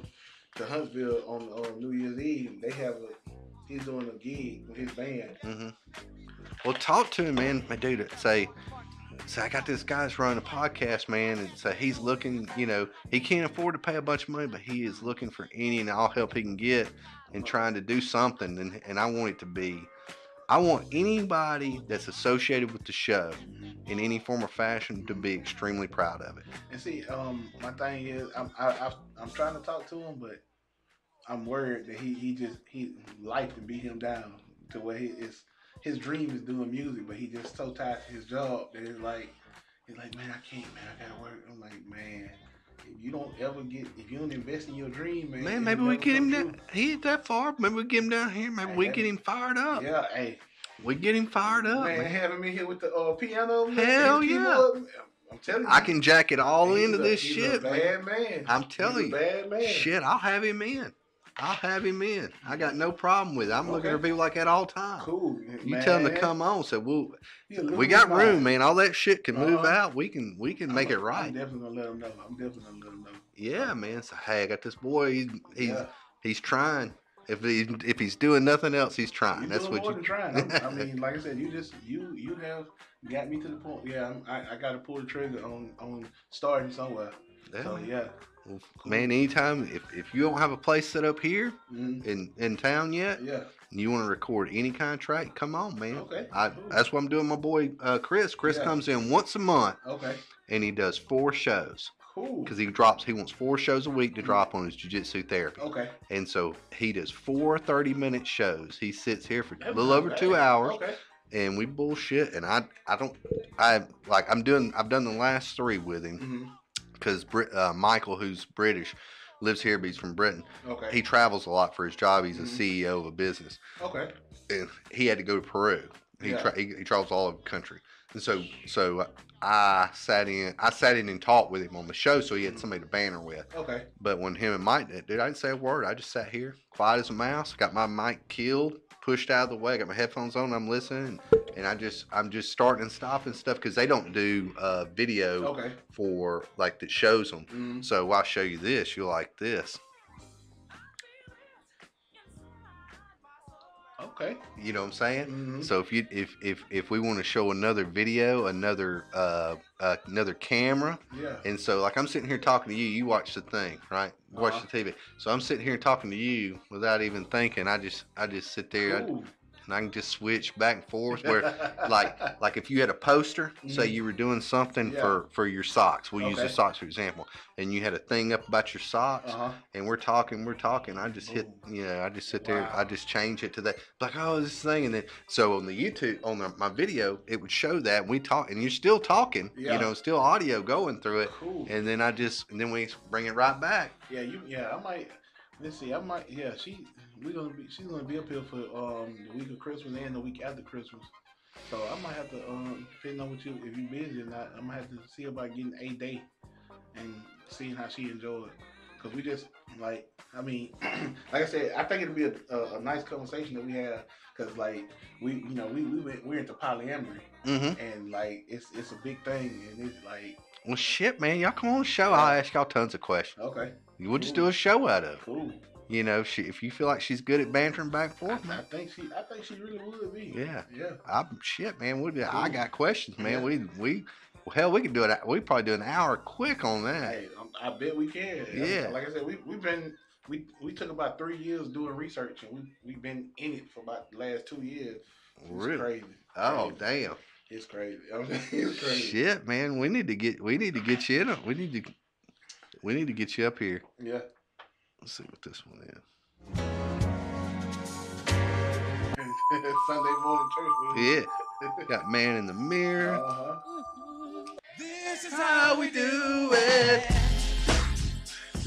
to Huntsville on on New Year's Eve. They have a he's doing a gig with his band. Mm-hmm. Well, talk to him, man. My dude, say, say, I got this guy's running a podcast, man, and say he's looking. You know, he can't afford to pay a bunch of money, but he is looking for any and all help he can get, and trying to do something. And and I want it to be, I want anybody that's associated with the show in any form or fashion to be extremely proud of it. And see, um, my thing is, I'm I, I'm trying to talk to him, but I'm worried that he he just he life to beat him down to where he is. His dream is doing music, but he just so tied to his job that it's like he's like, man, I can't, man, I gotta work. I'm like, man, if you don't ever get, if you don't invest in your dream, man, Man, maybe we get him down. He ain't that far. Maybe we get him down here. Maybe we get him fired up. Yeah, hey, We get him fired up. man, man. have him in here with the uh, piano. Hell yeah. I'm telling you, I can jack it all into a- this he's shit, a man. bad man. I'm He's telling a you. bad man. Shit, I'll have him in. I'll have him in. I got no problem with it. I'm looking Okay. for people like that all the time. Cool. You tell them to come on. So we'll, we got room, man. All that shit can move Uh-huh. out. We can we can make I'm- it right. I'm definitely gonna let him know. I'm definitely gonna let him know. Yeah, man. So hey, I got this boy. He's he's, yeah. he's trying. If he if he's doing nothing else, he's trying. You That's what more you. than trying. I'm- mean, like I said, you just you you have got me to the point. Yeah, I'm, I I got to pull the trigger on on starting somewhere. Yeah, so yeah, man, anytime if, if you don't have a place set up here mm, in in town yet, yeah. and you want to record any contract, come on, man. Okay, I, cool. that's what I'm doing. My boy uh, Chris. Chris Yeah. comes in once a month Okay, and he does four shows cool. because he drops. He wants four shows a week to drop on his jiu-jitsu therapy, Okay, and so he does four 30-minute shows. He sits here for a little over two hours, Okay, and we bullshit. And I I don't I like I'm doing I've done the last three with him hmm because Brit, uh, Michael, who's British, lives here, but he's from Britain. okay, He travels a lot for his job. He's a Mhm. CEO of a business okay, and he had to go to Peru. He, Yeah. tra- he, he travels all over the country, and so so I sat in I sat in and talked with him on the show, so he had somebody to banter with. okay. But when him and Mike did, dude, I didn't say a word. I just sat here, quiet as a mouse, got my mic killed, pushed out of the way, I got my headphones on, I'm listening, and I just I'm just starting and stopping stuff because they don't do uh, video Okay. for like that shows them. Mm, So I'll show you this. You'll like this. Okay. You know what I'm saying? hmm So if you if if if we want to show another video, another uh, uh another camera, Yeah. and so like I'm sitting here talking to you, you watch the thing, right? Watch Uh-huh. the TV. So I'm sitting here talking to you without even thinking. I just I just sit there I- Cool. And I can just switch back and forth. Where like like if you had a poster, say Mhm. you were doing something Yeah. for for your socks. We'll use the socks for example, and you had a thing up about your socks. Uh huh. and we're talking, we're talking. I just hit, Boom. you know, I just sit there, I just change it to that, like, oh, this thing, and then so on the YouTube, on the, my video, it would show that we talk, and you're still talking, Yeah. you know, still audio going through it, Cool. and then I just, and then we bring it right back. Yeah, you. Yeah, I might. Let's see. I might. Yeah, she. We gonna be. She's gonna be up here for um the week of Christmas and the week after Christmas. So I might have to um depending on what you if you're busy or not, I might have to see about getting a day and seeing how she enjoy it. Cause we just like I mean, like I said, I think it'll be a, a, a nice conversation that we have. Cause like we you know we we went, we're into polyamory Mm-hmm. and like it's it's a big thing and it's like Well, shit, man, y'all come on the show. I'll ask y'all tons of questions. okay We'll just do a show out of cool. You know, she, if you feel like she's good at bantering back and forth, I man. think she I think she really would be. Yeah. Yeah. I'm shit, man. We, I Cool. got questions, man. Yeah. We, we, well, hell, we could do it. We probably do an hour quick on that. Hey, I bet we can. Yeah. Like I said, we we've been we we took about three years doing research, and we we've been in it for about the last two years. It's Really? crazy. Oh, Crazy. damn. It's crazy. I mean, it's crazy. Shit, man, we need to get we need to get you in. We need to. We need to get you up here. Yeah. Let's see what this one is. Sunday morning church. Yeah. Got man in the mirror. Uh-huh. This is How we do it.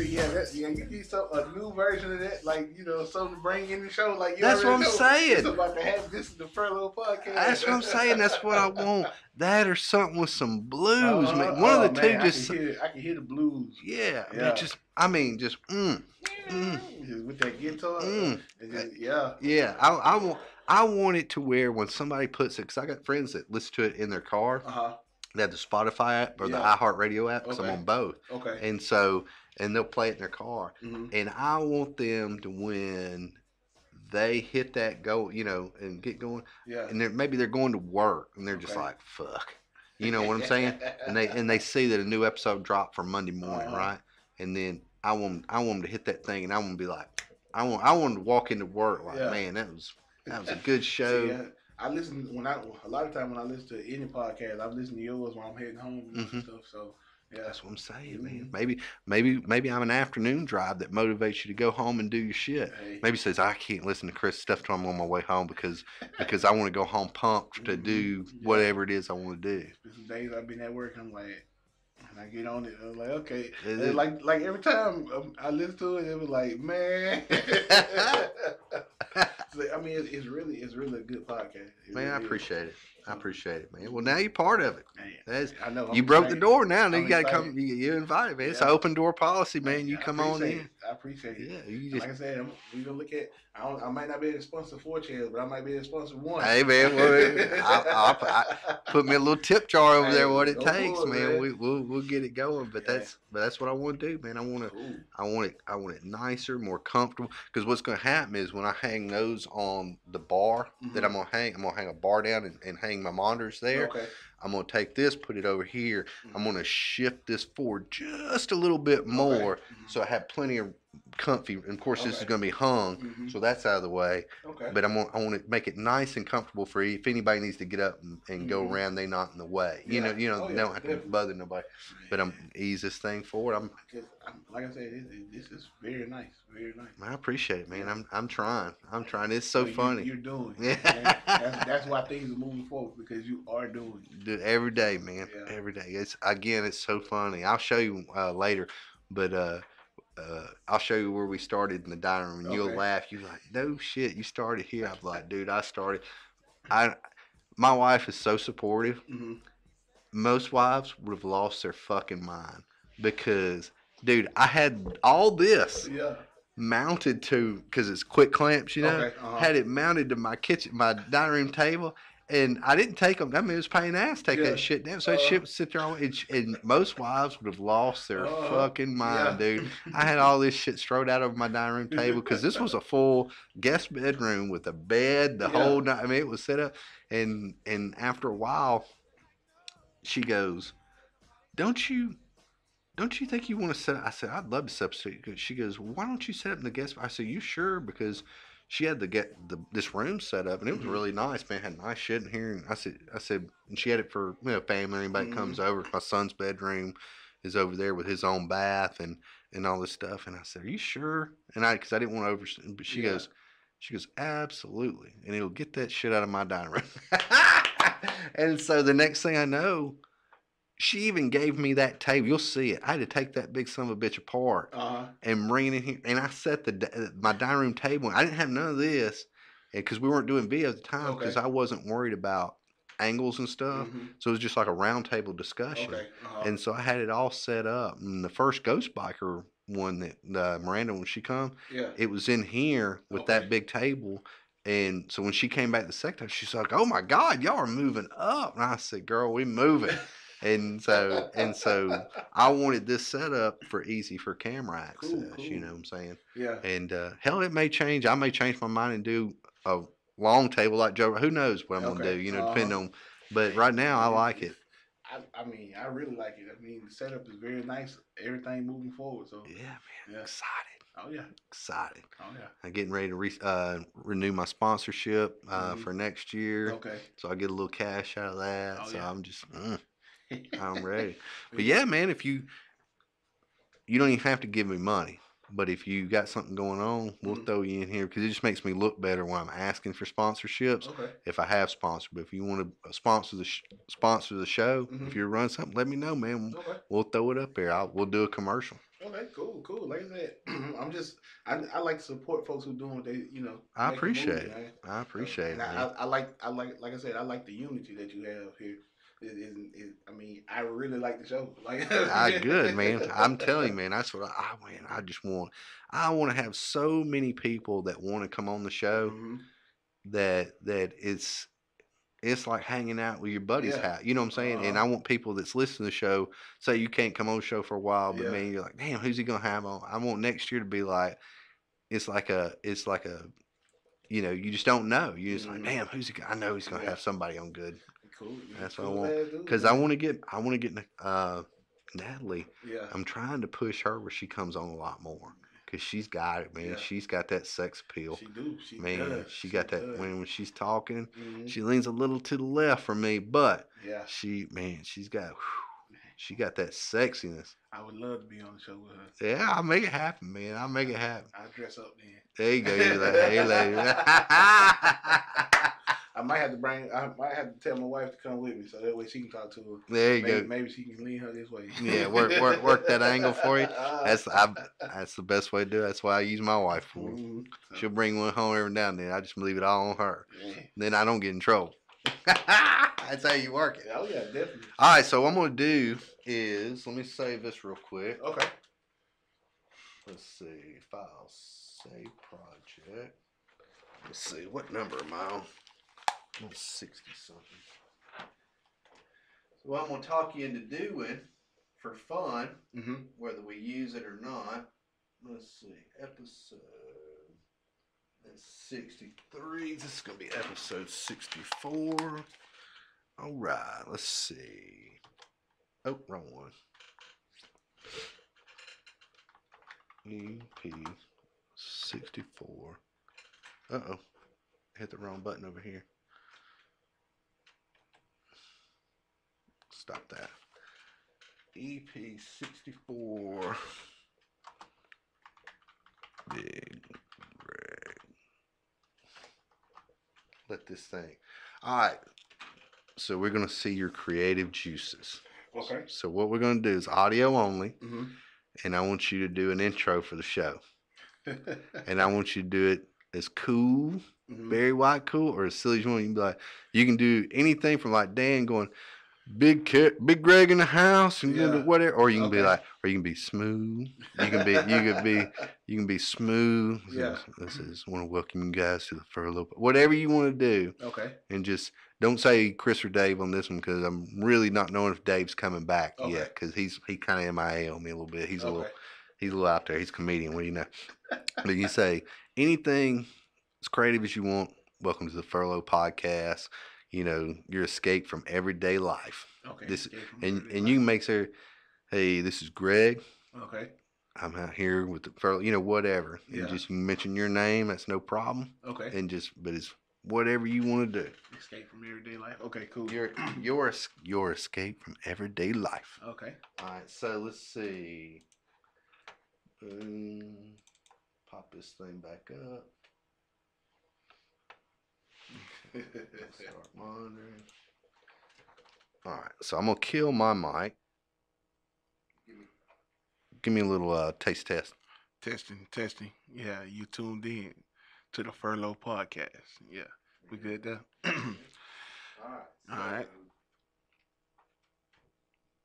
Yeah, that, yeah, you need some a new version of that, like you know, something to bring in the show. Like you That's what I'm know, saying. It's about to this is the furlough podcast. That's what I'm saying. That's what I want. That or something with some blues, Uh-huh. man. One Oh, of the two man, just I can, hear, I can hear the blues. yeah, Yeah. man, just I mean, just mm, Mm. Just with that guitar. Mm. just- yeah. yeah. I, I want I want it to where when somebody puts it, because I got friends that listen to it in their car. Uh huh. They have the Spotify app or the iHeartRadio app because Okay. I'm on both, Okay. and so and they'll play it in their car, hmm and I want them to when they hit that goal, you know, and get going, Yeah. and they're maybe they're going to work and they're just like fuck, you know what I'm saying? and they and they see that a new episode dropped for Monday morning, Uh-huh. right? And then I want I want them to hit that thing, and I want to be like, I want I want to walk into work like, Yeah. man, that was that was a good show. See, I, I listen when I a lot of time when I listen to any podcast, I listen to yours while I'm heading home and Mhm. stuff. So yeah, That's what I'm saying, man. Mhm. Maybe maybe maybe I'm an afternoon drive that motivates you to go home and do your shit. Hey. Maybe says I can't listen to Chris stuff till I'm on my way home because because I want to go home pumped to do Mhm. Yeah. whatever it is I want to do. There's some days I've been at work, I'm like, and I get on it, I'm like, okay, It like like every time um, I listen to it, it was like, man. So, I mean, it's, it's really it's really a good podcast. It Man, I really is. appreciate it. I mm-hmm. appreciate it, man. Well, now you're part of it. Man, That's I know you I'm broke the door now. Now I'm you gotta come. You, you invited, man. It's Yeah. an open door policy, man. You I come on in. it. I appreciate it. Yeah, you just Like I said, I'm, we gonna look at. I, don't, I might not be able to sponsor four chairs, but I might be able to sponsor one. Hey, man, well, I'll- I'll- put me a little tip jar over there. What it takes, it, man. man. We we'll, we'll get it going. But Yeah. that's but that's what I want to do, man. I want to. I want it I want it nicer, more comfortable. Because what's gonna happen is when I hang those on the bar that Mhm. I'm gonna hang, I'm gonna hang a bar down and, and hang my monitors there. Okay. I'm gonna take this, put it over here. I'm Mhm. gonna shift this forward just a little bit more, Okay. Mhm. so I have plenty of comfy. And of course, this is Okay. gonna be hung, Mhm. so that's out of the way. Okay. But I'm gonna, I want to make it nice and comfortable for you. If anybody needs to get up and, and go Mhm. around, they're not in the way. You know, Yeah. you know, Oh, they yeah, don't have to definitely. bother nobody. But I'm ease this thing forward. I'm I'm, like I said, this, this is very nice, very nice. I appreciate it, man. I'm I'm trying. I'm trying. It's so you- funny. You're doing. Yeah. That's, that's why things are moving forward because you are doing. Do it every day, man. Yeah. Every day. It's again, it's so funny. I'll show you uh, later, but uh, uh, I'll show you where we started in the dining room, and you'll laugh. You're like, no shit, you started here. I'm like, dude, I started. I, my wife is so supportive. hmm Most wives would have lost their fucking mind because, dude, I had all this Yeah. mounted to because it's quick clamps, you know. Okay, uh-huh. Had it mounted to my kitchen, my dining room table, and I didn't take them. I mean, it was a pain ass to take Yeah. that shit down. So that Uh-huh. shit would sit there on. And, and most wives would have lost their Uh-huh. fucking mind, Yeah. dude. I had all this shit strode out over my dining room table because this was a full guest bedroom with a bed, the Yeah. whole. ni- I mean, it was set up, and and after a while, she goes, "Don't you?" Don't you think you want to set? I said I'd love to substitute. She goes, "Why don't you set up in the guest?" I said, "You sure?" Because she had to get the this room set up, and it was Mhm. really nice. Man, had nice shit in here. And I said, I said, and she had it for you know family. Anybody that comes over. My son's bedroom is over there with his own bath and and all this stuff. And I said, "Are you sure?" And I because I didn't want to over. But she Yeah. goes, she goes, "Absolutely," and it'll get that shit out of my dining room. and so the next thing I know. She even gave me that table. You'll see it. I had to take that big son of a bitch apart Uh huh. and bring it in here. And I set the uh, my dining room table. I didn't have none of this because we weren't doing video at the time because Okay. I wasn't worried about angles and stuff. Mhm. So it was just like a round table discussion. Okay. Uh-huh. And so I had it all set up. And the first Ghost Biker one that uh, Miranda when she come, yeah. it was in here with Okay. that big table. And so when she came back the second time, she's like, "Oh my God, y'all are moving up!" And I said, "Girl, we moving." and so and so I wanted this setup for easy for camera access. Cool, You know what I'm saying? Yeah. And uh, hell, it may change. I may change my mind and do a long table like Joe. Who knows what I'm gonna do? You know, depending uh-huh. on. But right now, I like it. I, I mean, I really like it. I mean, the setup is very nice. Everything moving forward. So Yeah, man. Yeah. Excited. Oh yeah. Excited. Oh yeah. I'm getting ready to re- uh, renew my sponsorship uh, Mhm. for next year. Okay. So I get a little cash out of that. Oh, so yeah. I'm just, mm, I'm ready. But yeah, man, if you you don't even have to give me money. But if you got something going on, we'll Mhm. throw you in here because it just makes me look better when I'm asking for sponsorships. Okay. If I have sponsor, but if you want to sponsor the sh- sponsor the show, Mhm. if you're running something, let me know, man. Okay. We'll throw it up there. I'll, we'll do a commercial. Okay, cool, cool. Like I said, I'm just I, I like to support folks who doing what they you know. I appreciate movie, it. man. I appreciate and it. I, I like I like like I said I like the unity that you have here. It, it, it, I mean, I really like the show. Like, Ah, good man. I'm telling you, man. That's what I, I man. I just want. I want to have so many people that want to come on the show Mhm. that that it's it's like hanging out with your buddy's Yeah. house. You know what I'm saying? And I Uh-huh. want people that's listening to the show. Say you can't come on the show for a while, but Yeah. man, you're like, damn, who's he gonna have on? I want next year to be like, it's like a, it's like a, you know, you just don't know. You just like, Mhm. damn, who's he? Gonna, I know he's gonna Yeah. have somebody on good Cool. That's what I want. because I want to get, I want to get uh, Natalie. Yeah. I'm trying to push her where she comes on a lot more because she's got it, man. Yeah. She's got that sex appeal. She do. She man, does. she got that does. when, when she's talking. Mhm. She leans a little to the left from me, but Yeah. she, man, she's got, she got that sexiness. I would love to be on the show with her. Yeah, I'll make it happen, man. I'll make it happen. I'll dress up then. There you go. You're like, hey, lady. I might have to bring. I might have to tell my wife to come with me, so that way she can talk to her. there you Maybe, go. maybe she can lean her this way. Yeah, work, work, work that angle for you. That's I, that's the best way to do it. That's why I use my wife for. Mhm. So, She'll bring one home every now and then. I just leave it all on her. yeah. Then I don't get in trouble. that's how you work it. Oh yeah, definitely. All right, so what I'm gonna do is let me save this real quick. Okay. Let's see, file, save project. Let's see, what number am I on? I'm sixty something. So what I'm gonna talk you into doing for fun, Mm-hmm. whether we use it or not. Let's see, episode. That's sixty-three. This is gonna be episode sixty-four. All right, let's see. Oh, wrong one. EP sixty-four. Uh oh, hit the wrong button over here. Stop that. EP sixty-four. Big Greg. Let this thing. All right. So we're gonna see your creative juices. Okay. So what we're gonna do is audio only, Mm-hmm. and I want you to do an intro for the show, and I want you to do it as cool, Mhm. Barry White cool, or as silly as you want. You can be like, you can do anything from like Dan going, big Ca- big Greg in the house, and Yeah. whatever, or you can be like, or you can be smooth. You can be, you can be, you can be smooth. This Yeah. is- This is want to welcome you guys to the furlough. Whatever you want to do, Okay. and just don't say Chris or Dave on this one because I'm really not knowing if Dave's coming back Okay. yet because he's he kind of MIA on me a little bit. He's a little he's a little out there. He's a comedian. What do you know? but you say anything as creative as you want. Welcome to the Furlough Podcast. You know your escape from everyday life. Okay. This and and you life. can make sure, hey, this is Greg. Okay. I'm out here with the furlough. You know whatever. And Yeah. just you mention your name. That's no problem. Okay. And just but it's whatever you want to do. Escape from everyday life. Okay. Cool. Your your your escape from everyday life. Okay. All right, so let's see. Um, pop this thing back up. Start monitoring. All right, so I'm gonna kill my mic. Give me, give me a little uh, taste test. testing. Testing. Yeah. You tuned in to the Furlough Podcast. Yeah. We good there. All right. All right.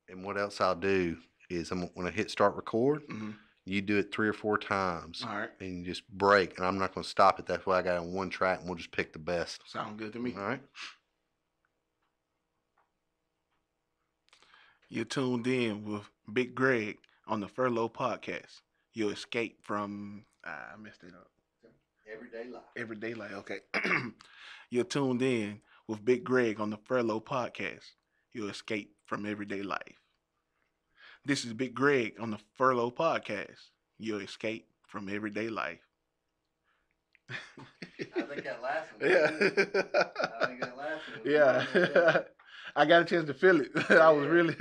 And what else I'll do is I'm gonna hit start record, hmm you do it three or four times. All right. and you just break. And I'm not going to stop it. That's why I got on one track, and we'll just pick the best. Sound good to me. All right. You're tuned in with Big Greg on the Furlough Podcast. Your escape from ah, I messed it up. Everyday life. Everyday life. Okay. You're tuned in with Big Greg on the Furlough Podcast. Your escape from everyday life. This is Big Greg on the Furlough Podcast. Your escape from everyday life. I think that last one. Yeah. I think that last one. was yeah. I got a chance to feel it. I was really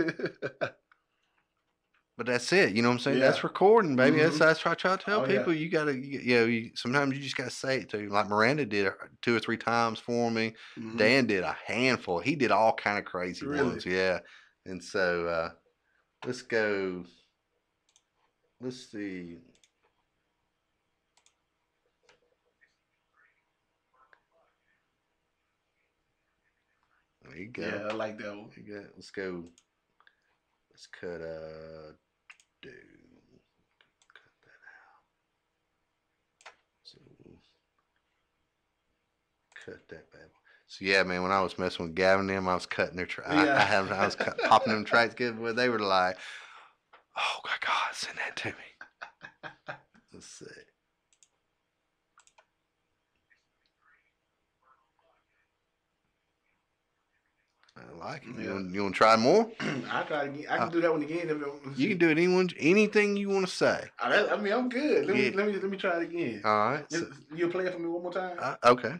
but that's it. You know what I'm saying? Yeah. That's recording, baby. That's Mhm. that's what I try to tell Oh, yeah. people. You gotta, you, you know, you, sometimes you just gotta say it to you. Like Miranda did two or three times for me. Mhm. Dan did a handful. He did all kind of crazy Really? ones. Yeah. And so uh let's go. Let's see. There you go. Yeah, I like that one. You got, let's go. Let's cut uh do cut that out. So cut that bad. So yeah, man, when I was messing with Gavin and them, I was cutting their tra- I, I have I was cut, popping them tracks good, but they were like, "Oh my God, send that to me." Let's see. I like it. You Yeah. want, you want to try more? I try again. I can Uh, do that one again. You can do it anyone, anything you want to say. I, I mean, I'm good. Let me let me let me try it again. All right. Just- you play it for me one more time. Uh, okay.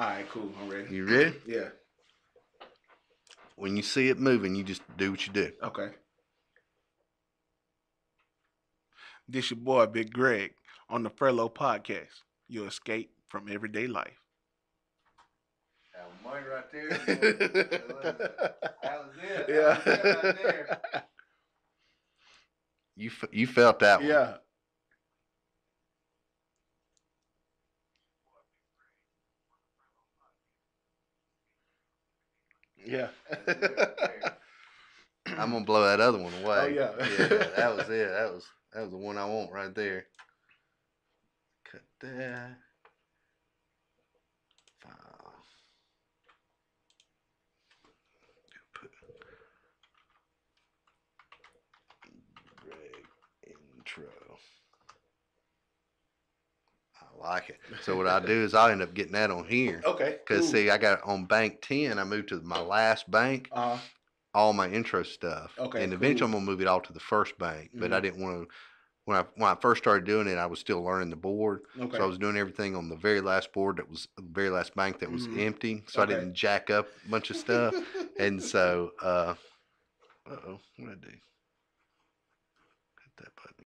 All right, cool. I'm ready. You ready? Yeah. When you see it moving, you just do what you do. Okay. This your boy Big Greg on the Furlough Podcast. Your escape from everyday life. That money right there. that was it. That yeah. You f- you felt that one. yeah. Yeah. I'm gonna blow that other one away. Oh, yeah. yeah, that was it. That was that was the one I want right there. Cut that. File. Put Greg intro. I like it. So what I do is I'll end up getting that on here. Okay. Cause see, I got on bank ten. I moved to my last bank Uh, all my intro stuff. Okay, And eventually cool. I'm gonna move it all to the first bank. But I Mhm. didn't want to when I when I first started doing it, I was still learning the board. okay. So I was doing everything on the very last board that was the very last bank that was Mhm. empty. So Okay. I didn't jack up a bunch of stuff. and so uh uh oh, what did I do? Hit that button.